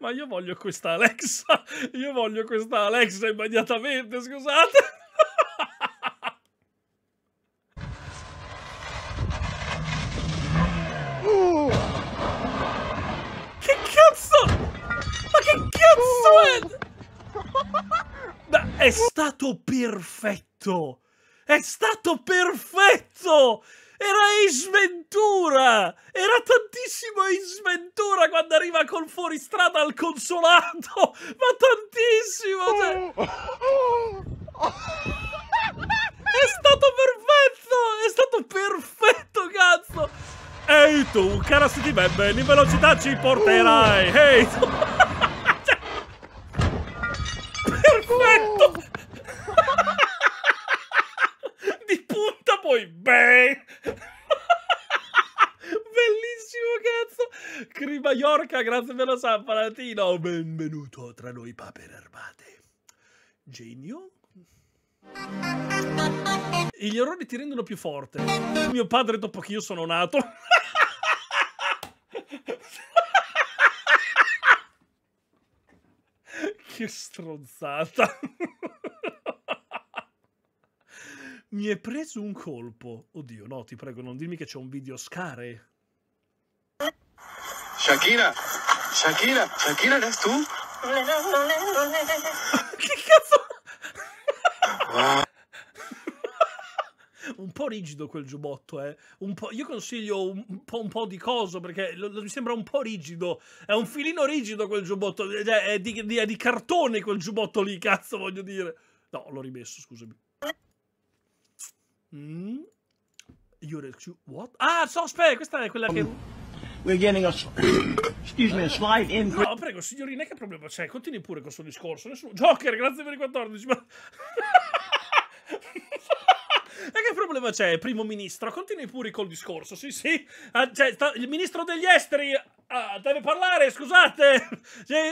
Ma io voglio questa Alexa. Io voglio questa Alexa immediatamente, scusate. Ma è stato perfetto! È stato perfetto! Era Ace Ventura! Era tantissimo in sventura quando arriva col fuoristrada al consolato. Ma tantissimo. Cioè... È stato perfetto! È stato perfetto, cazzo! Ehi tu, cara City Bebbe, in velocità ci porterai! Ehi tu! Perfetto! Di punta poi, beh! Bellissimo, cazzo! Cri Mallorca, grazie per lo San! Benvenuto tra noi papere armate. Genio? Gli errori ti rendono più forte. Mio padre dopo che io sono nato. che stronzata. Mi è preso un colpo. Oddio, no, ti prego, non dirmi che c'è un video scare. Shakira, Shakira, Shakira, ¿eres tú? che cazzo? Un po' rigido quel giubbotto, eh. Un po', io consiglio un po', un po' di coso perché lo- lo- mi sembra un po' rigido. È un filino rigido quel giubbotto. È di, di- è di cartone quel giubbotto lì, cazzo, voglio dire. No, l'ho rimesso, scusami. Mm. You're What? Ah, so, aspetta, questa è quella che. We're getting a, excuse me, a slight increase. No, prego, signorina, che problema c'è? Continui pure col suo discorso. Nessuno... Joker, grazie per i 14. Ma... problema c'è, primo ministro? Continui pure col discorso, sì, sì. Ah, cioè, sta- il ministro degli esteri ah, deve parlare, scusate.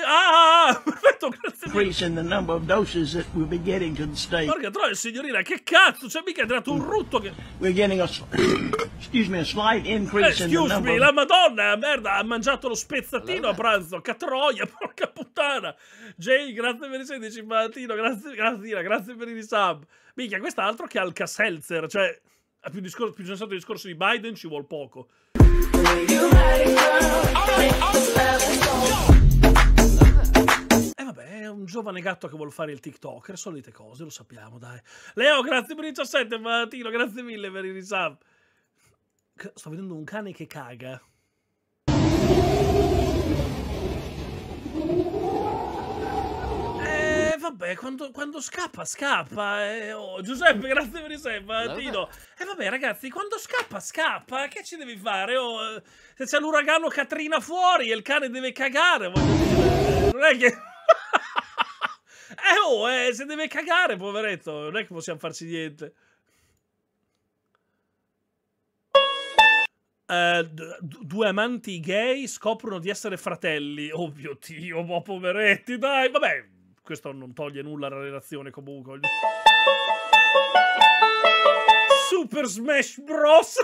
Ah, ah, perfetto, grazie mille. increase in the number of doses that we'll be getting to the state. Porca troia, signorina, che cazzo? C'è mica è entrato un rutto che... We're getting a, excuse me, a slight Eh, increase in the me, la madonna, merda, ha mangiato lo spezzatino a pranzo, catroia, porca puttana. Jay, grazie per i 16 mattino, grazie, grazie, grazie per i resub. Minchia, quest'altro che Alka Seltzer, cioè, ha più, discor- più sensato il discorso di Biden, ci vuol poco. E vabbè, è un giovane gatto che vuole fare il TikToker, solite cose, lo sappiamo, dai. Leo, grazie per i 17 mattino, grazie mille per i resub. Sto vedendo un cane che caga. Eh, vabbè, quando, quando scappa, scappa. eh, oh, Giuseppe, grazie per i sei, mattino. E vabbè, ragazzi, quando scappa, scappa. Che ci devi fare? Oh, eh, se c'è l'uragano Katrina fuori e il cane deve cagare. Non è che... eh, oh, eh, se deve cagare, poveretto. Non è che possiamo farci niente. Eh, d- due amanti gay scoprono di essere fratelli. Oh mio Dio, ma poveretti, dai. Vabbè, questo non toglie nulla alla relazione comunque. Super Smash Bros.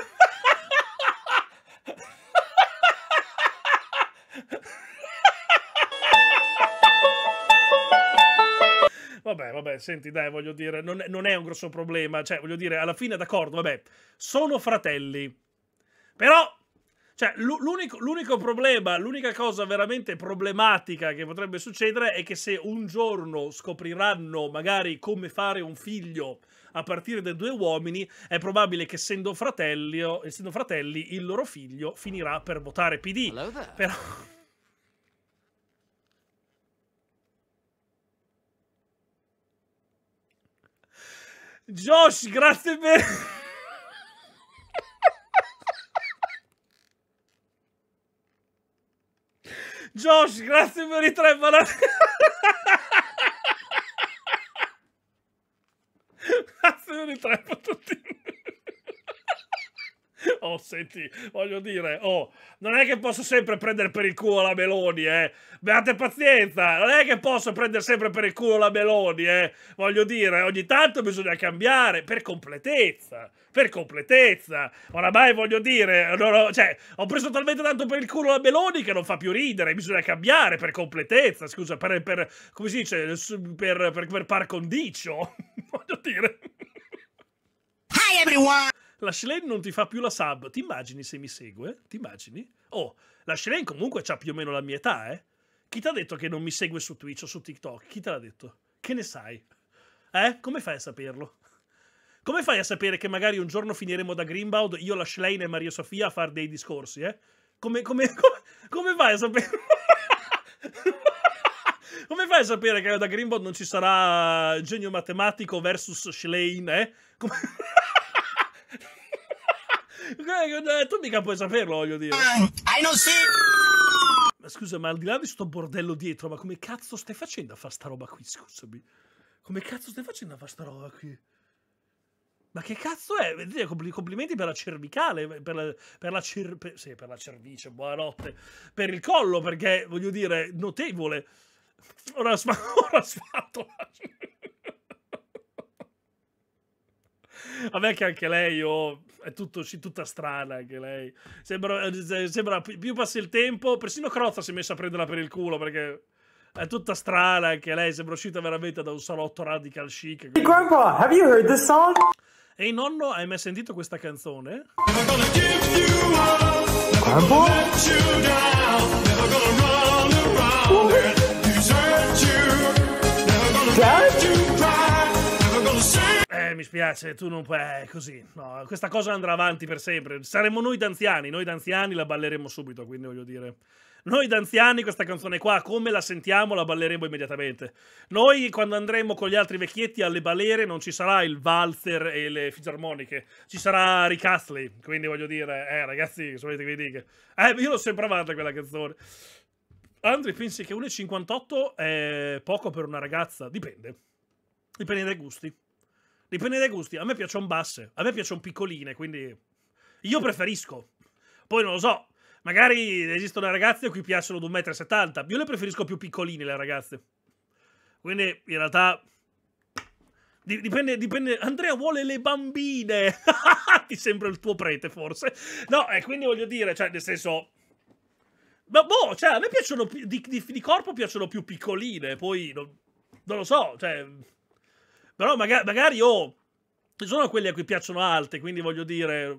Vabbè, vabbè, senti, dai, voglio dire, non è, non è un grosso problema. Cioè, voglio dire, alla fine, d'accordo, vabbè, sono fratelli. Però, cioè, l'u- l'unico, l'unico problema, l'unica cosa veramente problematica che potrebbe succedere è che se un giorno scopriranno magari come fare un figlio a partire da due uomini, è probabile che essendo fratelli, essendo fratelli il loro figlio finirà per votare PD. Però... Josh, grazie per... Josh, grazie per i tre banane. grazie per i tre patatine. Oh, senti, voglio dire, oh, non è che posso sempre prendere per il culo la Meloni, eh. Beate pazienza, non è che posso prendere sempre per il culo la Meloni, eh. Voglio dire, ogni tanto bisogna cambiare per completezza, per completezza. Oramai voglio dire, non ho- cioè, ho preso talmente tanto per il culo la Meloni che non fa più ridere, bisogna cambiare per completezza, scusa, per, per come si dice, per, per, per par condicio, voglio dire. Hi everyone! La Shlane non ti fa più la sub. Ti immagini se mi segue? Ti immagini? Oh, la Shlane comunque ha più o meno la mia età, eh? Chi ti ha detto che non mi segue su Twitch o su TikTok? Chi te l'ha detto? Che ne sai? Eh? Come fai a saperlo? Come fai a sapere che magari un giorno finiremo da Greenbaud, io, la Shlane e Maria Sofia a fare dei discorsi, eh? come, come, come, come fai a sapere? Come fai a sapere che da Greenbot non ci sarà genio matematico versus Schlein, eh? Come... Eh, tu mica puoi saperlo, voglio dire. I non see. Ma scusa, ma al di là di sto bordello dietro, ma come cazzo stai facendo a fare sta roba qui, scusami? Come cazzo stai facendo a fare sta roba qui? Ma che cazzo è? Complimenti per la cervicale, per la, per la, cer- per, sì, per la cervice, buonanotte. Per il collo, perché, voglio dire, notevole. Ora, sf- ora sfatto. Vabbè che anche lei oh, è tutto, tutta strana anche lei. Sembra, eh, sembra, più passa il tempo, persino Crozza si è messa a prenderla per il culo perché è tutta strana anche lei, sembra uscita veramente da un salotto radical chic. Hey grandpa, have you heard this song? Ehi nonno, hai mai sentito questa canzone? Grandpa? Eh, mi spiace, tu non puoi. È così. No, questa cosa andrà avanti per sempre. Saremo noi d'anziani. Noi d'anziani la balleremo subito. Quindi voglio dire. Noi d'anziani, questa canzone qua, come la sentiamo, la balleremo immediatamente. Noi, quando andremo con gli altri vecchietti alle balere, non ci sarà il valzer e le fisarmoniche. Ci sarà Rick Astley. Quindi voglio dire, eh, ragazzi, volete che vi dica? Eh, io l'ho sempre amata quella canzone. Andri, pensi che 1,58 è poco per una ragazza? Dipende. Dipende dai gusti. Dipende dai gusti. A me piacciono basse, a me piacciono piccoline, quindi io preferisco. Poi non lo so, magari esistono ragazze a cui piacciono di 1,70 m. Io le preferisco più piccoline, le ragazze. Quindi in realtà Dipende, dipende. Andrea vuole le bambine. Ti sembra il tuo prete, forse. No, e quindi voglio dire, cioè, nel senso. Ma boh, cioè, a me piacciono di, di, di corpo piacciono più piccoline. Poi non, non lo so, cioè. Però magari, magari ci sono quelli a cui piacciono alte, quindi voglio dire...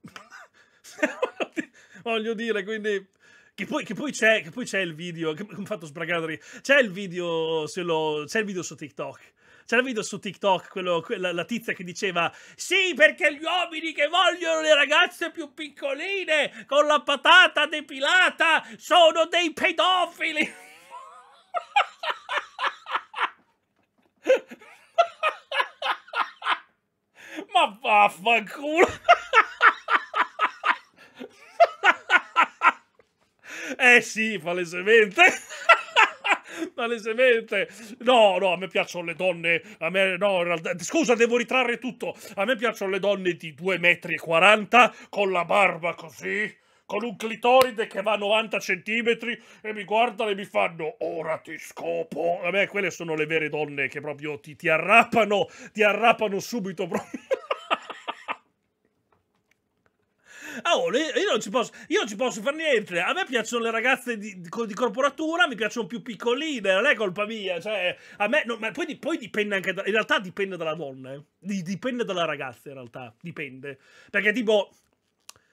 voglio dire, quindi... Che poi, che poi, c'è, che poi c'è il video, che mi ha fatto sbragare, c'è il video, se lo, c'è il video su TikTok. C'è il video su TikTok, quello, quella, la tizia che diceva Sì, perché gli uomini che vogliono le ragazze più piccoline con la patata depilata sono dei pedofili. Ma vaffanculo. eh sì, palesemente. palesemente. No, no, a me piacciono le donne. A me, no, in realtà, scusa, devo ritrarre tutto. A me piacciono le donne di 2,40 metri con la barba così. Con un clitoride che va a 90 centimetri e mi guardano e mi fanno ora ti scopo. A me quelle sono le vere donne che proprio ti, ti arrapano, ti arrapano subito proprio. Oh, io non ci posso, io non ci posso fare niente. A me piacciono le ragazze di, di, corporatura, mi piacciono più piccoline, non è colpa mia. Cioè, a me, no, ma poi, poi, dipende anche, da, in realtà dipende dalla donna, eh. dipende dalla ragazza, in realtà, dipende. Perché tipo,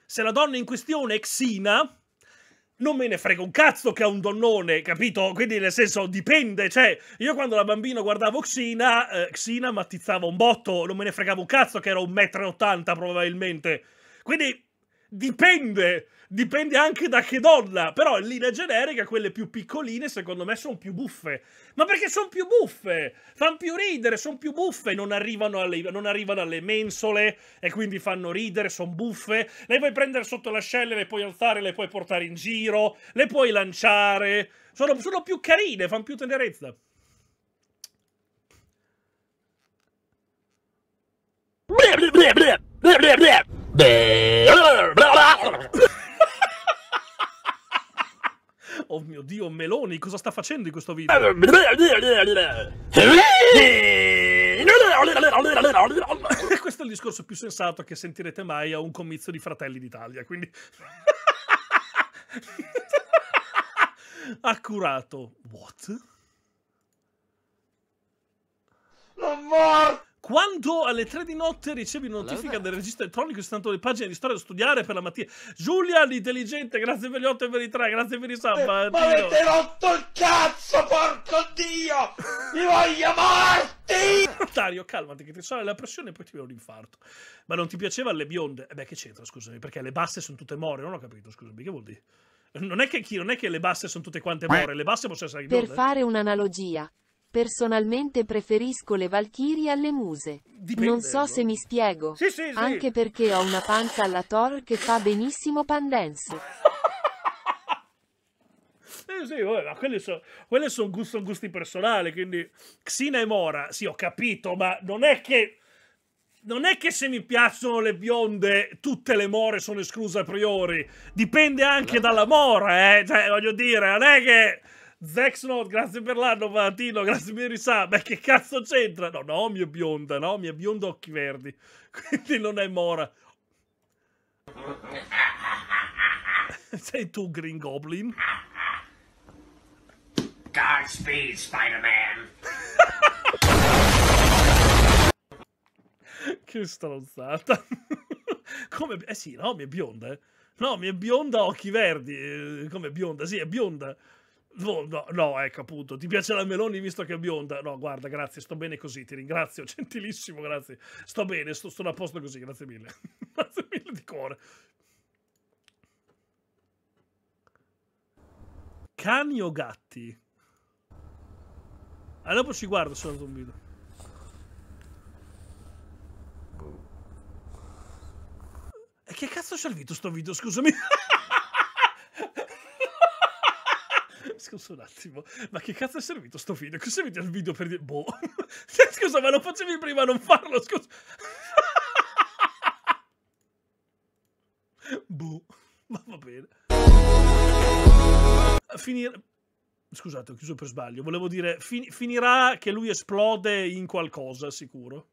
se la donna in questione è Xina, non me ne frega un cazzo che ha un donnone, capito? Quindi nel senso dipende, cioè io quando da bambino guardavo Xina, eh, Xina mi un botto, non me ne fregava un cazzo che era un metro e ottanta probabilmente. Quindi Dipende, dipende anche da che donna, però in linea generica quelle più piccoline secondo me sono più buffe. Ma perché sono più buffe? Fanno più ridere, sono più buffe, non arrivano, alle, non arrivano alle mensole e quindi fanno ridere, sono buffe. Le puoi prendere sotto l'ascella, le puoi alzare, le puoi portare in giro, le puoi lanciare. Sono, sono più carine, fanno più tenerezza. Oh mio dio, Meloni, cosa sta facendo in questo video? questo è il discorso più sensato che sentirete mai a un comizio di Fratelli d'Italia, quindi... Accurato. What? Non morto! Quando alle 3 di notte ricevi notifica del registro elettronico istantaneo le pagine di storia da studiare per la mattina. Giulia, l'intelligente, grazie per gli 8 e per i 3, grazie per i sub. Ma Dio. avete rotto il cazzo, porco dio! Mi voglio morti! Dario, calmati, che ti sale la pressione e poi ti viene un infarto. Ma non ti piaceva le bionde? Eh beh, che c'entra, scusami, perché le basse sono tutte more, non ho capito, scusami, che vuol dire? Non è che, chi- non è che le basse sono tutte quante more, le basse possono essere Per bionde. fare un'analogia. Personalmente preferisco le valchirie alle muse. non so se mi spiego. Sì, sì, sì. Anche perché ho una panza alla Thor che fa benissimo pandance. Eh sì, vabbè, ma quelli sono son gusti, son gusti personali, quindi Xina e Mora, sì, ho capito, ma non è che non è che se mi piacciono le bionde tutte le more sono escluse a priori, dipende anche dalla mora, eh, cioè voglio dire, non è che Zexnot, grazie per l'anno, Valentino, grazie per i sub, ma che cazzo c'entra? No, no, mia bionda, no, mia bionda occhi verdi, quindi non è mora. Sei tu, Green Goblin? Godspeed, Spider-Man. Che stronzata. Come... Eh sì, no, mi è bionda, eh. No, mi è bionda, occhi verdi. eh, Come bionda? Sì, è bionda. No, no, no, ecco appunto. Ti piace la Meloni visto che è bionda? No, guarda, grazie, sto bene così, ti ringrazio. Gentilissimo, grazie. Sto bene, sto, sto a posto così, grazie mille. grazie mille di cuore. Cani o gatti? Ah, dopo ci guardo solo un video. E che cazzo è servito sto video, scusami? Scusa un attimo, ma che cazzo è servito sto video? Cosa vedi al video per dire... Boh. Cioè, Scusa, ma lo facevi prima a non farlo, scusa. boh. Ma va bene. Finire... Scusate, ho chiuso per sbaglio. Volevo dire, fin- finirà che lui esplode in qualcosa, sicuro.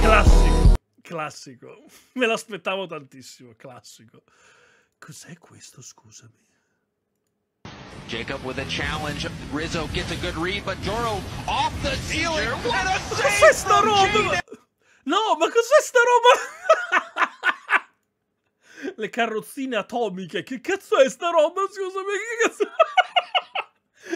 Classico, classico. Me l'aspettavo tantissimo, classico. Cos'è questo, scusami? Jacob with a challenge. Rizzo gets a good read, but Joro off the ceiling. What a Cos'è save sta roba? No, ma cos'è sta roba? Le carrozzine atomiche, che cazzo è sta roba? Scusami, che cazzo?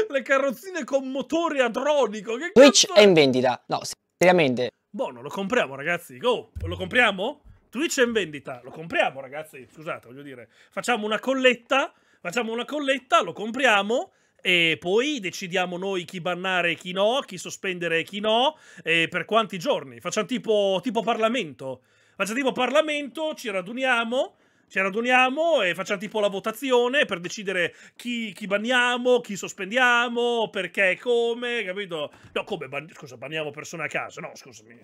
Le carrozzine con motore adronico, che Twitch cazzo è in vendita. No, seriamente. Buono, lo compriamo, ragazzi. Go, lo compriamo? Twitch è in vendita, lo compriamo, ragazzi. Scusate, voglio dire, facciamo una colletta, facciamo una colletta, lo compriamo e poi decidiamo noi chi bannare e chi no, chi sospendere e chi no, e per quanti giorni. Facciamo tipo, tipo Parlamento. Facciamo tipo Parlamento, ci raduniamo. Ci raduniamo e facciamo tipo la votazione per decidere chi, chi banniamo, chi sospendiamo, perché e come, capito? No, come? ban- scusa, banniamo persone a caso? No, scusami.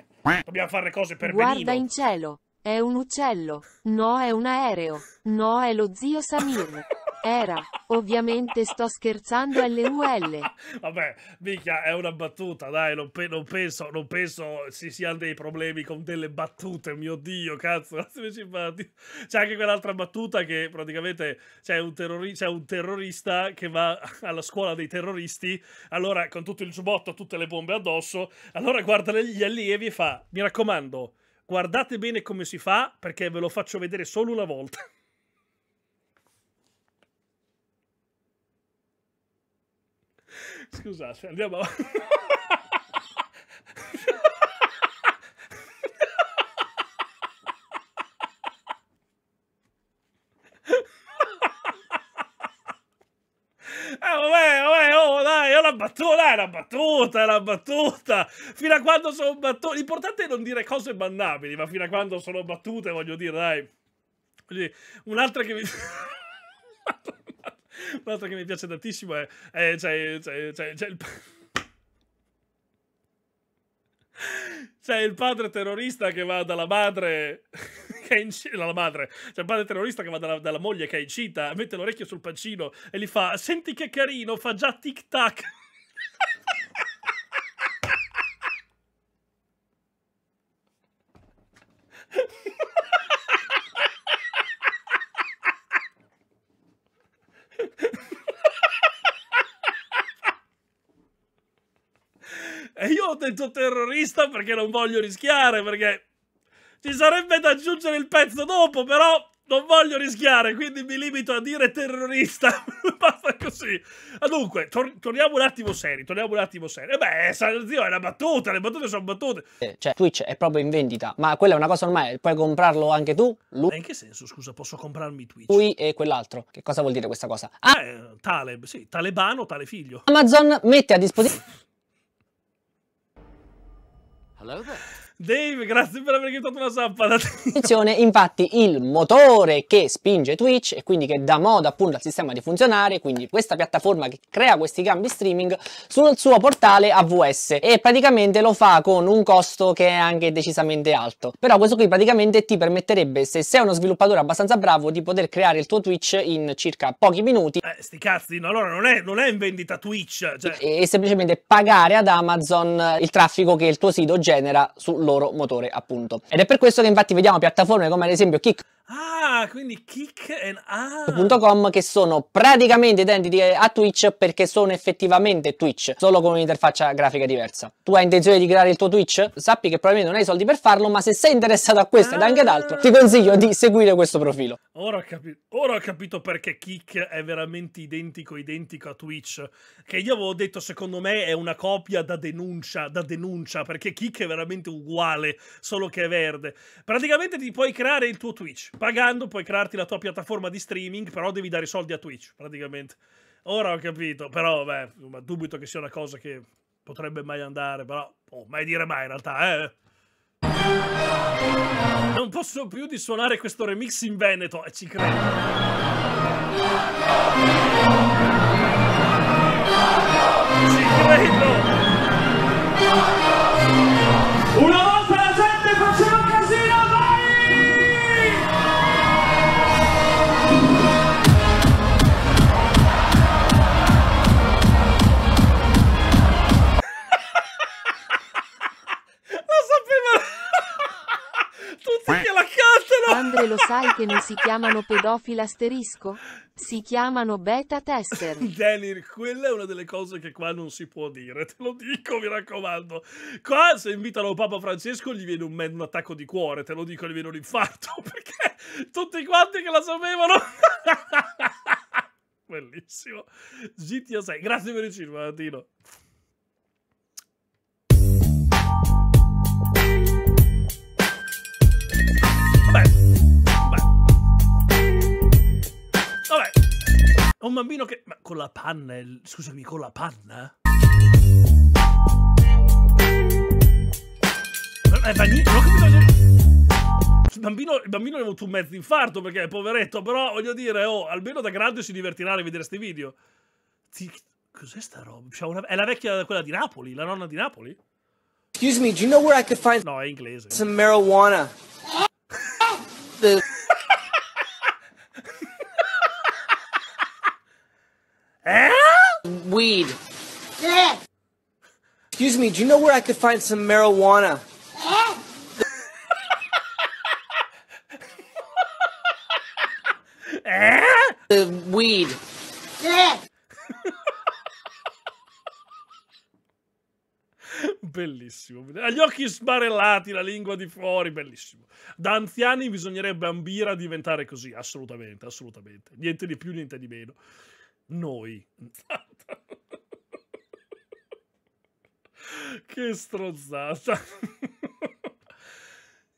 Dobbiamo fare cose per Guarda benino. in cielo. È un uccello. No, è un aereo. No, è lo zio Samir. Era. Ovviamente sto scherzando LUL. Vabbè, mica è una battuta, dai, non, pe- non penso, non penso si siano dei problemi con delle battute, mio Dio, cazzo. C'è anche quell'altra battuta che praticamente c'è un, terrori- un terrorista che va alla scuola dei terroristi, allora con tutto il giubbotto, tutte le bombe addosso, allora guarda gli allievi e fa, mi raccomando, guardate bene come si fa perché ve lo faccio vedere solo una volta. Scusate, andiamo avanti. Eh, oh, battuta, dai, è una battuta, è una battuta. Fino a quando sono battute. L'importante è non dire cose bannabili, ma fino a quando sono battute, voglio dire, dai. Un'altra che mi. Un'altra che mi piace tantissimo è. è c'è, c'è, c'è, c'è il. C'è il padre terrorista che va dalla madre. che è incita. Dalla madre. C'è il padre terrorista che va dalla, dalla moglie che è incita, mette l'orecchio sul pancino e gli fa: Senti che carino, fa già tic tac. Ho detto terrorista perché non voglio rischiare, perché ci sarebbe da aggiungere il pezzo dopo, però non voglio rischiare, quindi mi limito a dire terrorista. Basta così. Ma dunque, tor- torniamo un attimo seri, torniamo un attimo seri. E beh, zio, è una battuta, le battute sono battute. Eh, Cioè, Twitch è proprio in vendita, ma quella è una cosa normale, puoi comprarlo anche tu, lui, Ma in che senso, scusa, posso comprarmi Twitch? lui e quell'altro. Che cosa vuol dire questa cosa? Ah, Eh, Taleb, sì, talebano, tale figlio. Amazon mette a disposizione Hello there. Dave, grazie per aver aiutato una zappa. infatti il motore che spinge Twitch e quindi che dà modo appunto al sistema di funzionare, quindi questa piattaforma che crea questi cambi streaming sul suo portale AWS e praticamente lo fa con un costo che è anche decisamente alto. Però questo qui praticamente ti permetterebbe, se sei uno sviluppatore abbastanza bravo, di poter creare il tuo Twitch in circa pochi minuti Eh, sti cazzi, no, allora non è, non è in vendita Twitch. Cioè, e semplicemente pagare ad Amazon il traffico che il tuo sito genera sul loro motore appunto. Ed è per questo che infatti vediamo piattaforme come ad esempio Kick Ah, quindi kick and... Ah, .com che sono praticamente identici a Twitch perché sono effettivamente Twitch, solo con un'interfaccia grafica diversa. Tu hai intenzione di creare il tuo Twitch? Sappi che probabilmente non hai i soldi per farlo, ma se sei interessato a questo ed anche ad altro, ti consiglio di seguire questo profilo. Ora ho, ora ho capito perché Kick è veramente identico, identico a Twitch. Che io avevo detto, secondo me, è una copia da denuncia, da denuncia, perché Kick è veramente uguale, solo che è verde. Praticamente ti puoi creare il tuo Twitch. Pagando puoi crearti la tua piattaforma di streaming, però devi dare i soldi a Twitch, praticamente. Ora ho capito, però, beh, insomma, dubito che sia una cosa che potrebbe mai andare, però, oh, mai dire mai in realtà, eh. Non posso più di suonare questo remix in Veneto e ci credo. Ci credo. Andre lo sai che non si chiamano pedofili asterisco? Si chiamano beta tester. Danny, quella è una delle cose che qua non si può dire, te lo dico, mi raccomando. Qua se invitano Papa Francesco gli viene un, un attacco di cuore, te lo dico, gli viene un infarto, perché tutti quanti che la sapevano. Bellissimo. GTA 6, grazie per il cinema, Latino. Un bambino che... Ma con la panna? Scusami, con la panna? È vaniglia? Il bambino, il bambino è avuto un mezzo infarto perché è poveretto, però voglio dire, oh, almeno da grande si divertirà a rivedere sti video. Cos'è sta roba? Una- È la vecchia, quella di Napoli, la nonna di Napoli? Excuse me, do you know where I could find No, è inglese. some marijuana? The Eh? weed. Excuse me, do you know where I could find some marijuana? Eh? The weed. Bellissimo. Ha gli occhi sbarellati, la lingua di fuori, bellissimo. Da anziani bisognerebbe ambire a diventare così, assolutamente, assolutamente. Niente di più, niente di meno. Noi. che strozzata.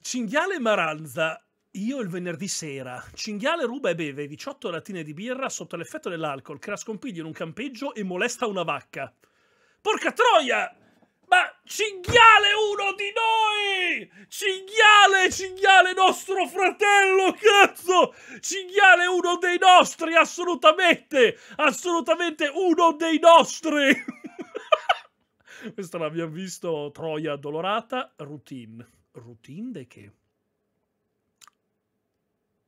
Cinghiale Maranza. Io il venerdì sera. Cinghiale ruba e beve 18 lattine di birra sotto l'effetto dell'alcol, crea scompiglio in un campeggio e molesta una vacca. Porca troia! Ma cinghiale uno di noi! Cinghiale, cinghiale nostro fratello, cazzo! Cinghiale uno dei nostri, assolutamente! Assolutamente uno dei nostri! Questa l'abbiamo visto Troia addolorata, routine. Routine di che?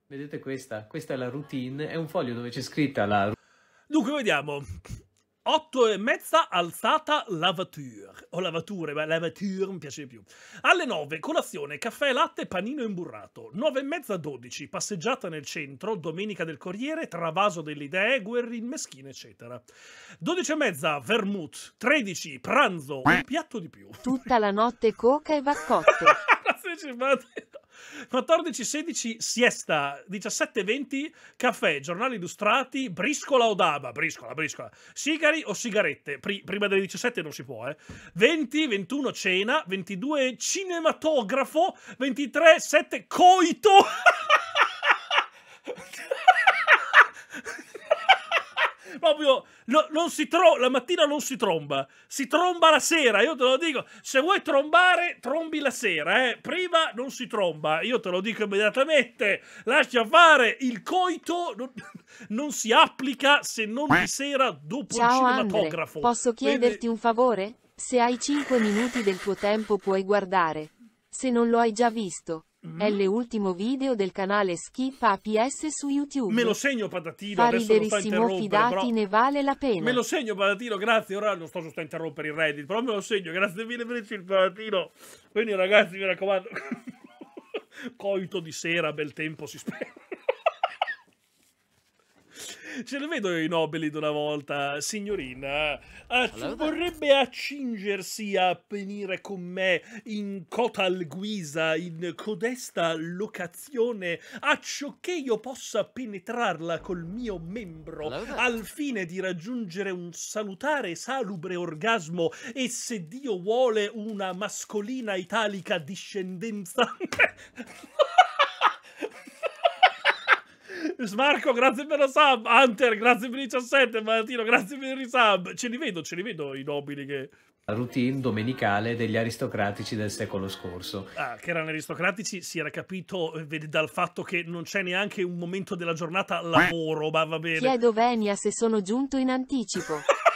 Vedete questa? Questa è la routine, è un foglio dove c'è scritta la Dunque, vediamo. 8 e mezza alzata lavature o lavature, ma lavature mi piace di più. Alle 9 colazione, caffè, latte, panino imburrato. 9 e mezza 12 passeggiata nel centro, domenica del Corriere, travaso delle idee, guerrin meschine eccetera. 12 e mezza vermouth, 13 pranzo, un piatto di più. Tutta la notte coca e vaccotte. 14-16 siesta, 17-20 caffè, giornali illustrati, briscola o daba, briscola, briscola, sigari o sigarette, Pri- prima delle 17 non si può, eh. 20-21 cena, 22 cinematografo, 23-7 coito. Proprio no- non si tro- la mattina non si tromba, si tromba la sera. Io te lo dico. Se vuoi trombare, trombi la sera. Eh. Prima non si tromba. Io te lo dico immediatamente. Lascia fare il coito. Non, non si applica se non di sera dopo il Ciao Andre, cinematografo. posso Quindi- chiederti un favore? Se hai 5 minuti del tuo tempo puoi guardare. Se non lo hai già visto. Mm. È l'ultimo video del canale Skip APS su YouTube. Me lo segno patatino. Fa adesso non sto a riderissimo interrompere. fidati, però- ne vale la pena. Me lo segno patatino, grazie. Ora non sto giusto a interrompere il Reddit, però me lo segno. Grazie mille per il patatino. Quindi ragazzi, mi raccomando. Coito di sera, bel tempo, si spera. Ce ne vedo i nobili d'una volta, signorina. Ah, vorrebbe accingersi a venire con me in Cotal Guisa, in codesta locazione, acciò che io possa penetrarla col mio membro, al fine di raggiungere un salutare salubre orgasmo e se Dio vuole una mascolina italica discendenza. Smarco, grazie per la sub. Hunter, grazie per i 17. Mattino, grazie per i sub. Ce li vedo, ce li vedo i nobili che. La routine domenicale degli aristocratici del secolo scorso. Ah, che erano aristocratici, si era capito eh, dal fatto che non c'è neanche un momento della giornata lavoro, ma va bene. Chiedo Venia se sono giunto in anticipo.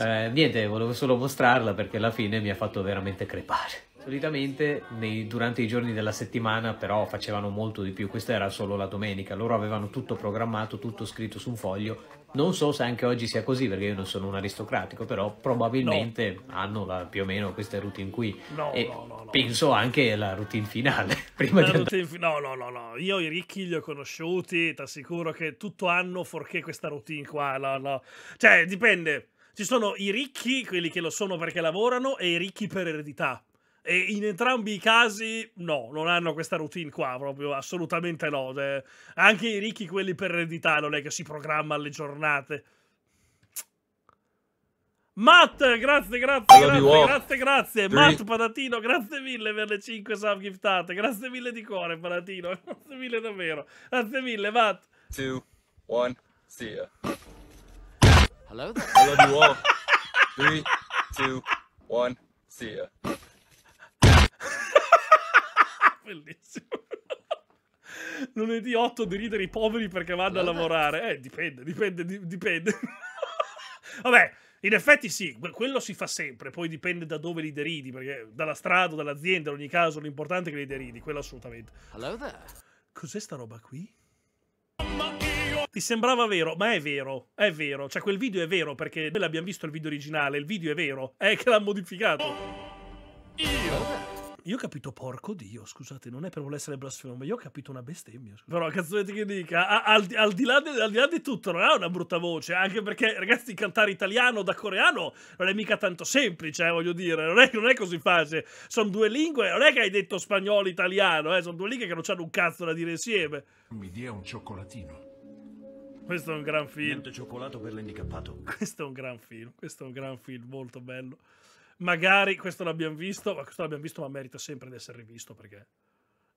Eh, niente, volevo solo mostrarla perché alla fine mi ha fatto veramente crepare. Solitamente nei- durante i giorni della settimana però facevano molto di più, questa era solo la domenica, loro avevano tutto programmato, tutto scritto su un foglio. Non so se anche oggi sia così perché io non sono un aristocratico, però probabilmente hanno la- più o meno queste routine qui. No, e no, no, no. penso anche alla routine finale, prima La di routine fi- No, no, no, no. Io i ricchi li ho conosciuti, ti assicuro che tutto hanno fuorché questa routine qua. No, no. Cioè, dipende. Ci sono i ricchi, quelli che lo sono perché lavorano, e i ricchi per eredità. E in entrambi i casi, no, non hanno questa routine qua, proprio assolutamente no. Cioè, anche i ricchi, quelli per eredità, non è che si programma le giornate. Matt, grazie, grazie, grazie, grazie, grazie. Three. Matt Patatino, grazie mille per le 5 sub giftate. Grazie mille di cuore, Patatino. Grazie mille davvero. Grazie mille, Matt. Two, one, see ya. Hello I love you all. Three, two, one, see ya. Bellissimo. Lunedì 8 deridere i poveri perché vanno a lavorare. Eh, dipende, dipende, di- dipende. Vabbè, in effetti sì, que- quello si fa sempre, poi dipende da dove li deridi, perché dalla strada, dall'azienda, in ogni caso l'importante è che li deridi, quello assolutamente. Cos'è sta roba qui? Ti sembrava vero, ma è vero, è vero. Cioè, quel video è vero perché noi l'abbiamo visto il video originale, il video è vero, è che l'ha modificato. Io ho capito porco Dio, scusate, non è per voler essere blasfemo, ma io ho capito una bestemmia. Però, cazzonetti che dica, al, di- al di là de- al di là di tutto, non ha una brutta voce, anche perché, ragazzi, cantare italiano da coreano non è mica tanto semplice, eh, voglio dire, non è, non è così facile. Sono due lingue, non è che hai detto spagnolo-italiano, eh, sono due lingue che non hanno un cazzo da dire insieme. Mi dia un cioccolatino. Questo è un gran film. Niente cioccolato per l'handicappato. Questo è un gran film, questo è un gran film, molto bello. Magari questo l'abbiamo visto, ma questo l'abbiamo visto, ma merita sempre di essere rivisto perché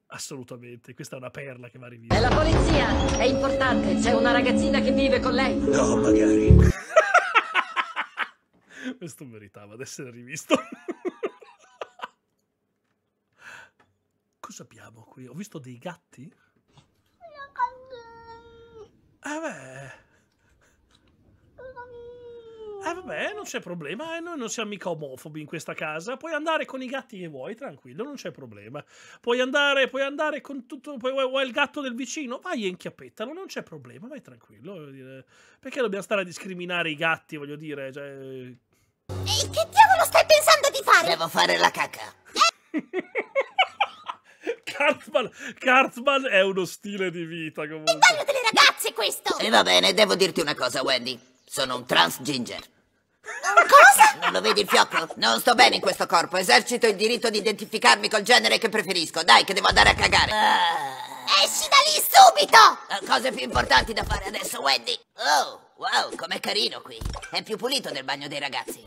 assolutamente, questa è una perla che va rivista. È la polizia! È importante, c'è una ragazzina che vive con lei. No, magari. Questo meritava di essere rivisto. Cosa abbiamo qui? Ho visto dei gatti? Ah beh. Ah vabbè, non c'è problema, eh, noi non siamo mica omofobi in questa casa. Puoi andare con i gatti che vuoi, tranquillo, non c'è problema. Puoi andare, puoi andare con tutto. Puoi, vuoi, vuoi il gatto del vicino? Vai e inchiappettalo, non c'è problema, vai tranquillo. Perché dobbiamo stare a discriminare i gatti, voglio dire? Cioè. E che diavolo stai pensando di fare? Devo fare la cacca. Cartman, Cartman è uno stile di vita comunque. Il bagno delle ragazze questo! E va bene, devo dirti una cosa, Wendy. Sono un trans ginger. Cosa? Non lo vedi il fiocco? Non sto bene in questo corpo. Esercito il diritto di identificarmi col genere che preferisco. Dai, che devo andare a cagare. Esci da lì subito! Eh, Cose più importanti da fare adesso, Wendy. Oh, wow, com'è carino qui. È più pulito del bagno dei ragazzi.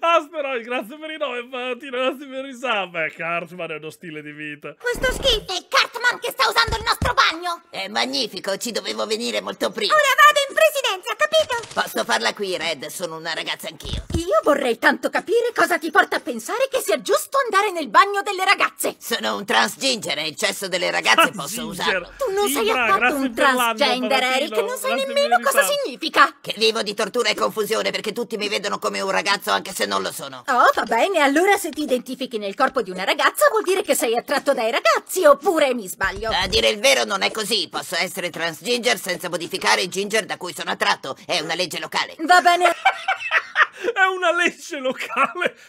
Asteroid, grazie per i 9 Patino, grazie per i sub. Beh, Cartman è uno stile di vita. Questo schifo è Cartman che sta usando il nostro bagno! È magnifico, ci dovevo venire molto prima. Ora vado in presidenza, capito? Posso farla qui, Red? Sono una ragazza anch'io. Io vorrei tanto capire cosa ti porta a pensare che sia giusto andare nel bagno delle ragazze. Sono un trans ginger e il cesso delle ragazze posso usarlo. Tu non sei affatto un transgender. Eric, non sai nemmeno cosa significa. Che vivo di tortura e confusione perché tutti mi vedono come un ragazzo anche se non lo sono. Oh, va bene, allora se ti identifichi nel corpo di una ragazza vuol dire che sei attratto dai ragazzi, oppure mi sbaglio. A dire il vero non è così. Posso essere transginger senza modificare il ginger da cui sono attratto. È una legge locale. Va bene, È una legge locale.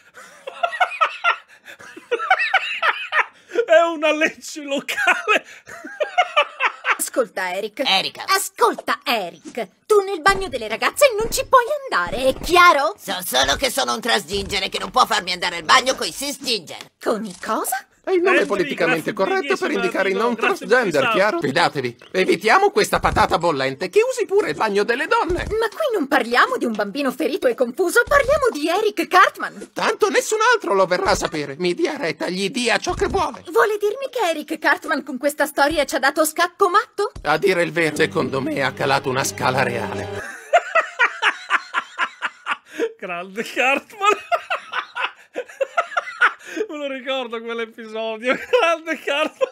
È una legge locale. ascolta Eric. Erika. Ascolta Eric, tu nel bagno delle ragazze non ci puoi andare, è chiaro? So solo che sono un transginger e che non può farmi andare al bagno coi cisginger. Con i cosa? È il nome Anthony, politicamente corretto per indicare i non transgender, chiaro? Fidatevi. Evitiamo questa patata bollente che usi pure il bagno delle donne. Ma qui non parliamo di un bambino ferito e confuso, parliamo di Eric Cartman. Tanto nessun altro lo verrà a sapere. Mi dia retta, gli dia ciò che vuole. Vuole dirmi che Eric Cartman con questa storia ci ha dato scacco matto? A dire il vero, secondo me ha calato una scala reale. Grande Cartman. Lo ricordo quell'episodio. Grande Cartman.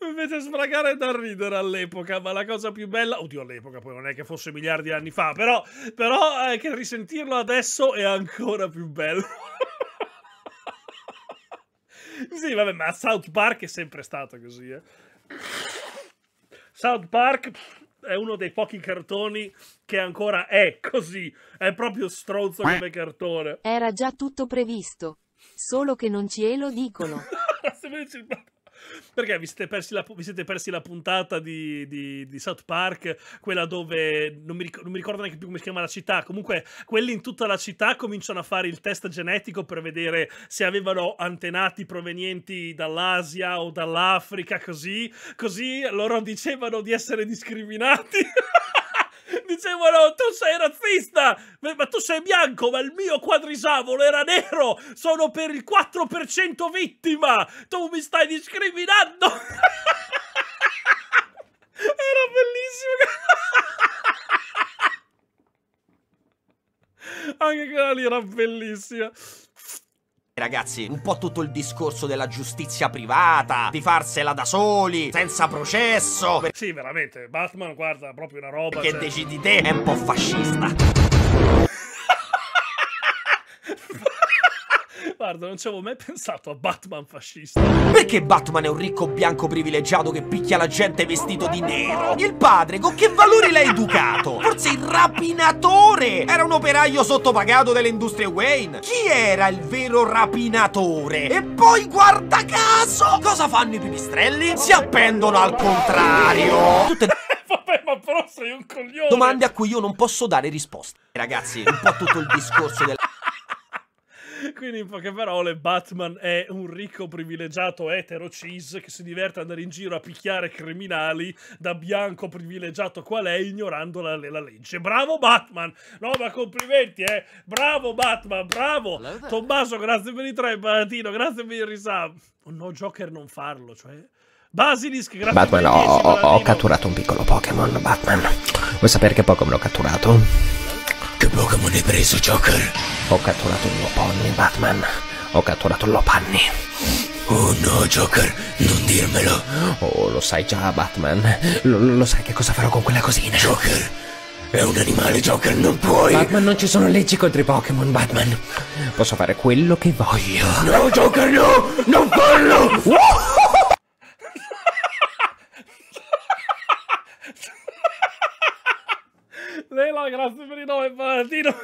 Mi fece sbragare da ridere all'epoca, ma la cosa più bella, oddio all'epoca poi non è che fosse miliardi di anni fa, però, però è che risentirlo adesso è ancora più bello. sì, vabbè, ma South Park è sempre stato così, eh. South Park è uno dei pochi cartoni che ancora è così, è proprio stronzo come cartone. Era già tutto previsto. Solo che non ce lo dicono. Perché vi siete persi la, siete persi la puntata di, di- di South Park, quella dove non mi, ric- non mi ricordo neanche più come si chiama la città. Comunque, quelli in tutta la città cominciano a fare il test genetico per vedere se avevano antenati provenienti dall'Asia o dall'Africa, così. Così loro dicevano di essere discriminati. Dicevano, tu sei razzista, ma tu sei bianco, ma il mio quadrisavolo era nero, sono per il 4% vittima, tu mi stai discriminando. Era bellissimo. Anche quella lì era bellissima. Ragazzi, un po' tutto il discorso della giustizia privata, di farsela da soli, senza processo, Sì, veramente, Batman, guarda, proprio una roba. perché cioè- decidi te, è un po' fascista. Guarda, non ci avevo mai pensato a Batman fascista. Perché Batman è un ricco bianco privilegiato che picchia la gente vestito di nero? Il padre con che valori l'ha educato? Forse il rapinatore? Era un operaio sottopagato delle industrie Wayne? Chi era il vero rapinatore? E poi guarda caso! Cosa fanno i pipistrelli? Si appendono al contrario! Tutte Vabbè, ma però sei un coglione. domande a cui io non posso dare risposte. Ragazzi, un po' tutto il discorso del... Quindi, in poche parole, Batman è un ricco privilegiato etero cis che si diverte ad andare in giro a picchiare criminali da bianco privilegiato qual è, ignorando la, la legge. Bravo Batman! No, ma complimenti, eh! Bravo Batman, bravo! Tommaso, grazie per i tre, Baratino, grazie per il risab. Oh no, Joker non farlo, cioè... Basilisk, grazie Batman, ho, 10, ho- ho catturato un piccolo Pokémon, Batman. Vuoi sapere che Pokémon ho catturato? Pokémon hai preso, Joker? Ho catturato il Lopunny, Batman. Ho catturato il Lopunny. Oh no, Joker, non dirmelo. Oh, lo sai già, Batman. Lo- lo sai che cosa farò con quella cosina. Joker, è un animale, Joker, non puoi. Batman, non ci sono leggi contro i Pokémon, Batman. Posso fare quello che voglio. No, Joker, no! Non farlo! Lela, grazie per i nove paladino.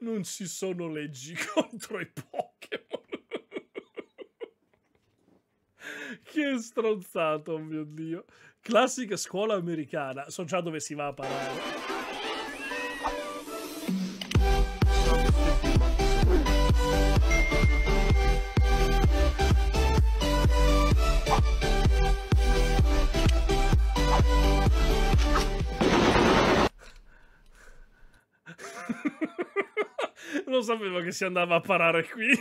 Non ci sono leggi contro i Pokémon. che stronzato, oh mio Dio. Classica scuola americana. So già dove si va a parare. Non sapevo che si andava a parare qui.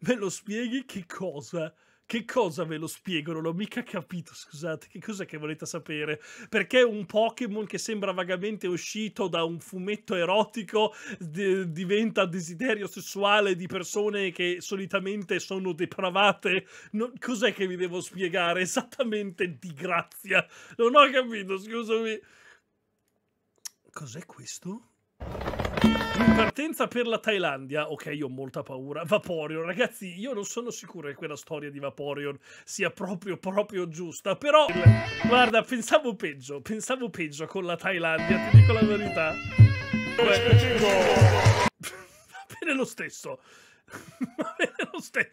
Me lo spieghi che cosa? Che cosa ve lo spiego? Non ho mica capito, scusate. Che cosa che volete sapere? Perché un Pokémon che sembra vagamente uscito da un fumetto erotico diventa desiderio sessuale di persone che solitamente sono depravate? No- cos'è che vi devo spiegare? Esattamente di grazia. Non ho capito, scusami. Cos'è questo? In partenza per la Thailandia, ok, io ho molta paura. Vaporeon, ragazzi, io non sono sicuro che quella storia di Vaporeon sia proprio, proprio giusta. Però, guarda, pensavo peggio, pensavo peggio con la Thailandia, ti dico la verità. Va bene lo stesso. Va bene lo stesso.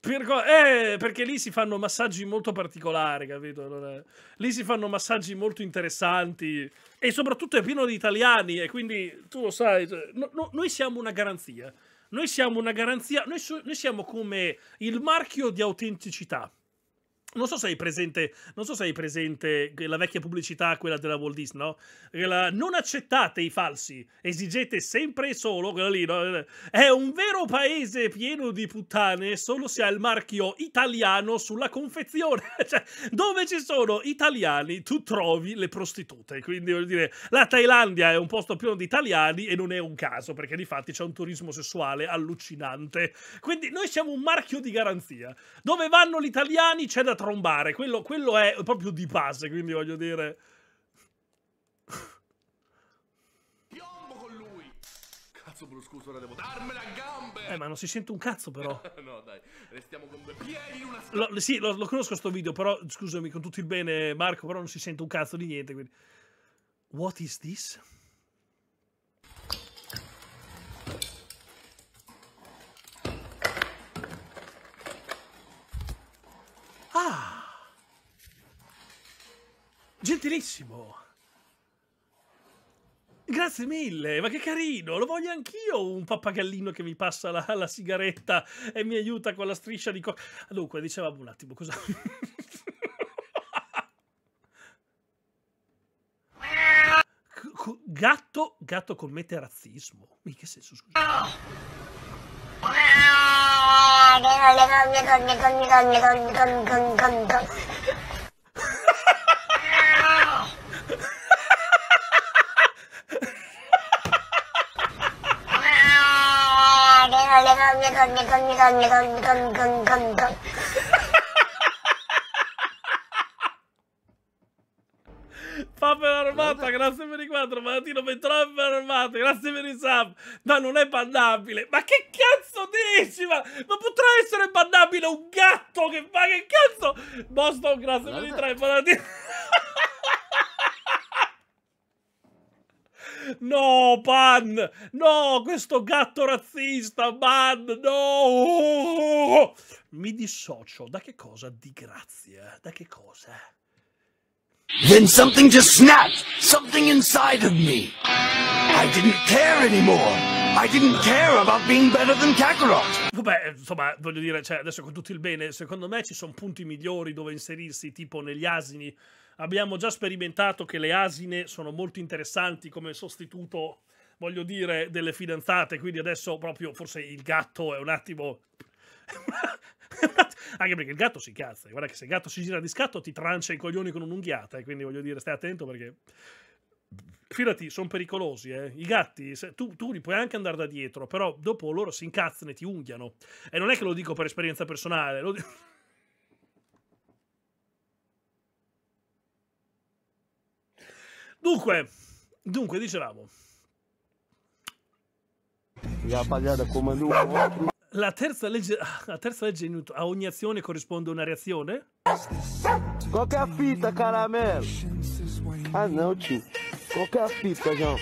Per eh, perché lì si fanno massaggi molto particolari, capito? Lì si fanno massaggi molto interessanti e soprattutto è pieno di italiani e quindi tu lo sai, cioè, no- no- noi siamo una garanzia. Noi siamo una garanzia, noi, so- noi siamo come il marchio di autenticità. Non so se hai presente, non so se hai presente la vecchia pubblicità, quella della Walt Disney, no? Quella, non accettate i falsi, esigete sempre e solo, quella lì, no? È un vero paese pieno di puttane solo se ha il marchio italiano sulla confezione. cioè, dove ci sono italiani, tu trovi le prostitute. Quindi, voglio dire, la Thailandia è un posto pieno di italiani e non è un caso, perché di fatti c'è un turismo sessuale allucinante. Quindi noi siamo un marchio di garanzia. Dove vanno gli italiani c'è da trombare, quello, quello è proprio di base, quindi voglio dire... Cazzo bruscoso, ora devo darmela a gambe! Eh, ma non si sente un cazzo però. no, dai, restiamo con due piedi in una Lo- sì, lo, lo conosco sto video, però scusami con tutto il bene Marco, però non si sente un cazzo di niente, quindi... What is this? Gentilissimo! Grazie mille, ma che carino, lo voglio anch'io un pappagallino che mi passa la, la sigaretta e mi aiuta con la striscia di coca. Dunque, dicevamo un attimo, cosa... Co- gatto, gatto commette razzismo. In che senso, scusa? Papa armata, grazie per i quattro, Malatino Petrov armata, grazie per i sub. Ma non è bannabile. Ma che cazzo dici? Ma, ma potrà essere bannabile un gatto che fa che cazzo? Boston, grazie per i tre, Malatino. No, Pan! No, questo gatto razzista, Pan! No! Mi dissocio. Da che cosa? Di grazia. Da che cosa? Then something just snapped. Something inside of me. I didn't care anymore. I didn't care about being better than Kakarot. Vabbè, insomma, voglio dire, cioè, adesso con tutto il bene, secondo me ci sono punti migliori dove inserirsi, tipo negli asini. Abbiamo già sperimentato che le asine sono molto interessanti come sostituto, voglio dire, delle fidanzate, quindi adesso proprio forse il gatto è un attimo... Anche perché il gatto si cazza, guarda che se il gatto si gira di scatto ti trancia i coglioni con un'unghiata, e quindi voglio dire, stai attento perché... Fidati, sono pericolosi, eh. I gatti, se- tu, tu li puoi anche andare da dietro, però dopo loro si incazzano e ti unghiano. E non è che lo dico per esperienza personale, lo dico... Dunque, dunque, dicevamo, la terza legge, la terza legge di Newton, a ogni azione corrisponde una reazione? Qualquer fita, caramelo. Ah, não, tio. Qualquer fita, João.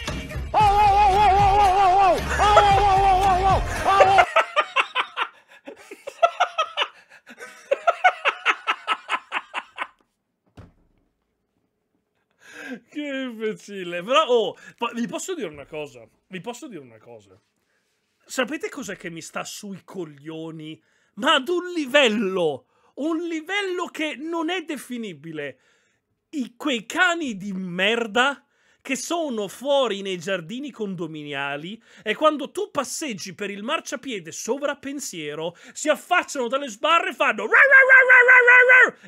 Oh, oh, oh, oh, oh, oh, oh, oh, oh, oh, oh, oh. Che imbecille. Però, oh, vi posso dire una cosa. Vi posso dire una cosa. Sapete cos'è che mi sta sui coglioni? Ma ad un livello, un livello che non è definibile. I, quei cani di merda che sono fuori nei giardini condominiali e quando tu passeggi per il marciapiede sovrappensiero si affacciano dalle sbarre e fanno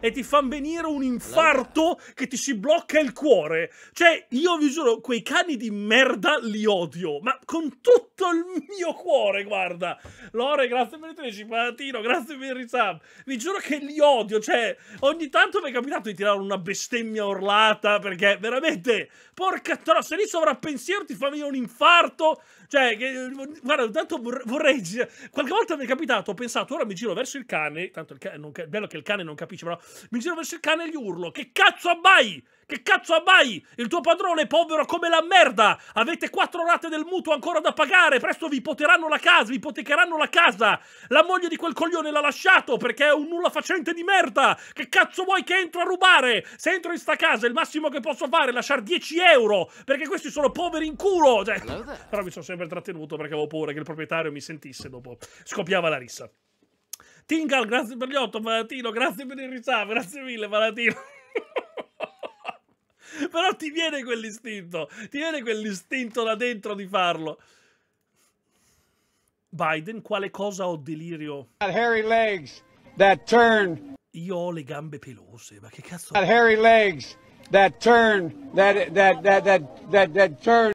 E ti fanno venire un infarto che ti si blocca il cuore. Cioè, io vi giuro, quei cani di merda li odio, ma con tutto il mio cuore, guarda. Lore, grazie per il 13, Palatino, grazie per il risab. Vi giuro che li odio, cioè, ogni tanto mi è capitato di tirare una bestemmia orlata perché veramente, porca troia, se lì sovrappensiero ti fa venire un infarto. Cioè, che, guarda, tanto vor- vorrei. Qualche volta mi è capitato, ho pensato, ora mi giro verso il cane. Tanto il cane, non, bello che il cane non capisce, però. Mi giro verso il cane e gli urlo: Che cazzo abbai? Che cazzo abbai? Il tuo padrone è povero come la merda! Avete quattro rate del mutuo ancora da pagare! Presto vi ipoteranno la casa, vi ipotecheranno la casa! La moglie di quel coglione l'ha lasciato perché è un nulla facente di merda! Che cazzo vuoi che entro a rubare? Se entro in sta casa il massimo che posso fare è lasciare 10 euro! Perché questi sono poveri in culo! Cioè, però mi sono sempre trattenuto perché avevo paura che il proprietario mi sentisse dopo. Scoppiava la rissa. Tingal, grazie per gli 8, Valatino, grazie per il risab, grazie mille, Valatino. Però ti viene quell'istinto, ti viene quell'istinto da dentro di farlo. Biden, quale cosa ho delirio? Hairy legs that turn. Io ho le gambe pelose, ma che cazzo? Hairy legs that turn. That that that that that that turn.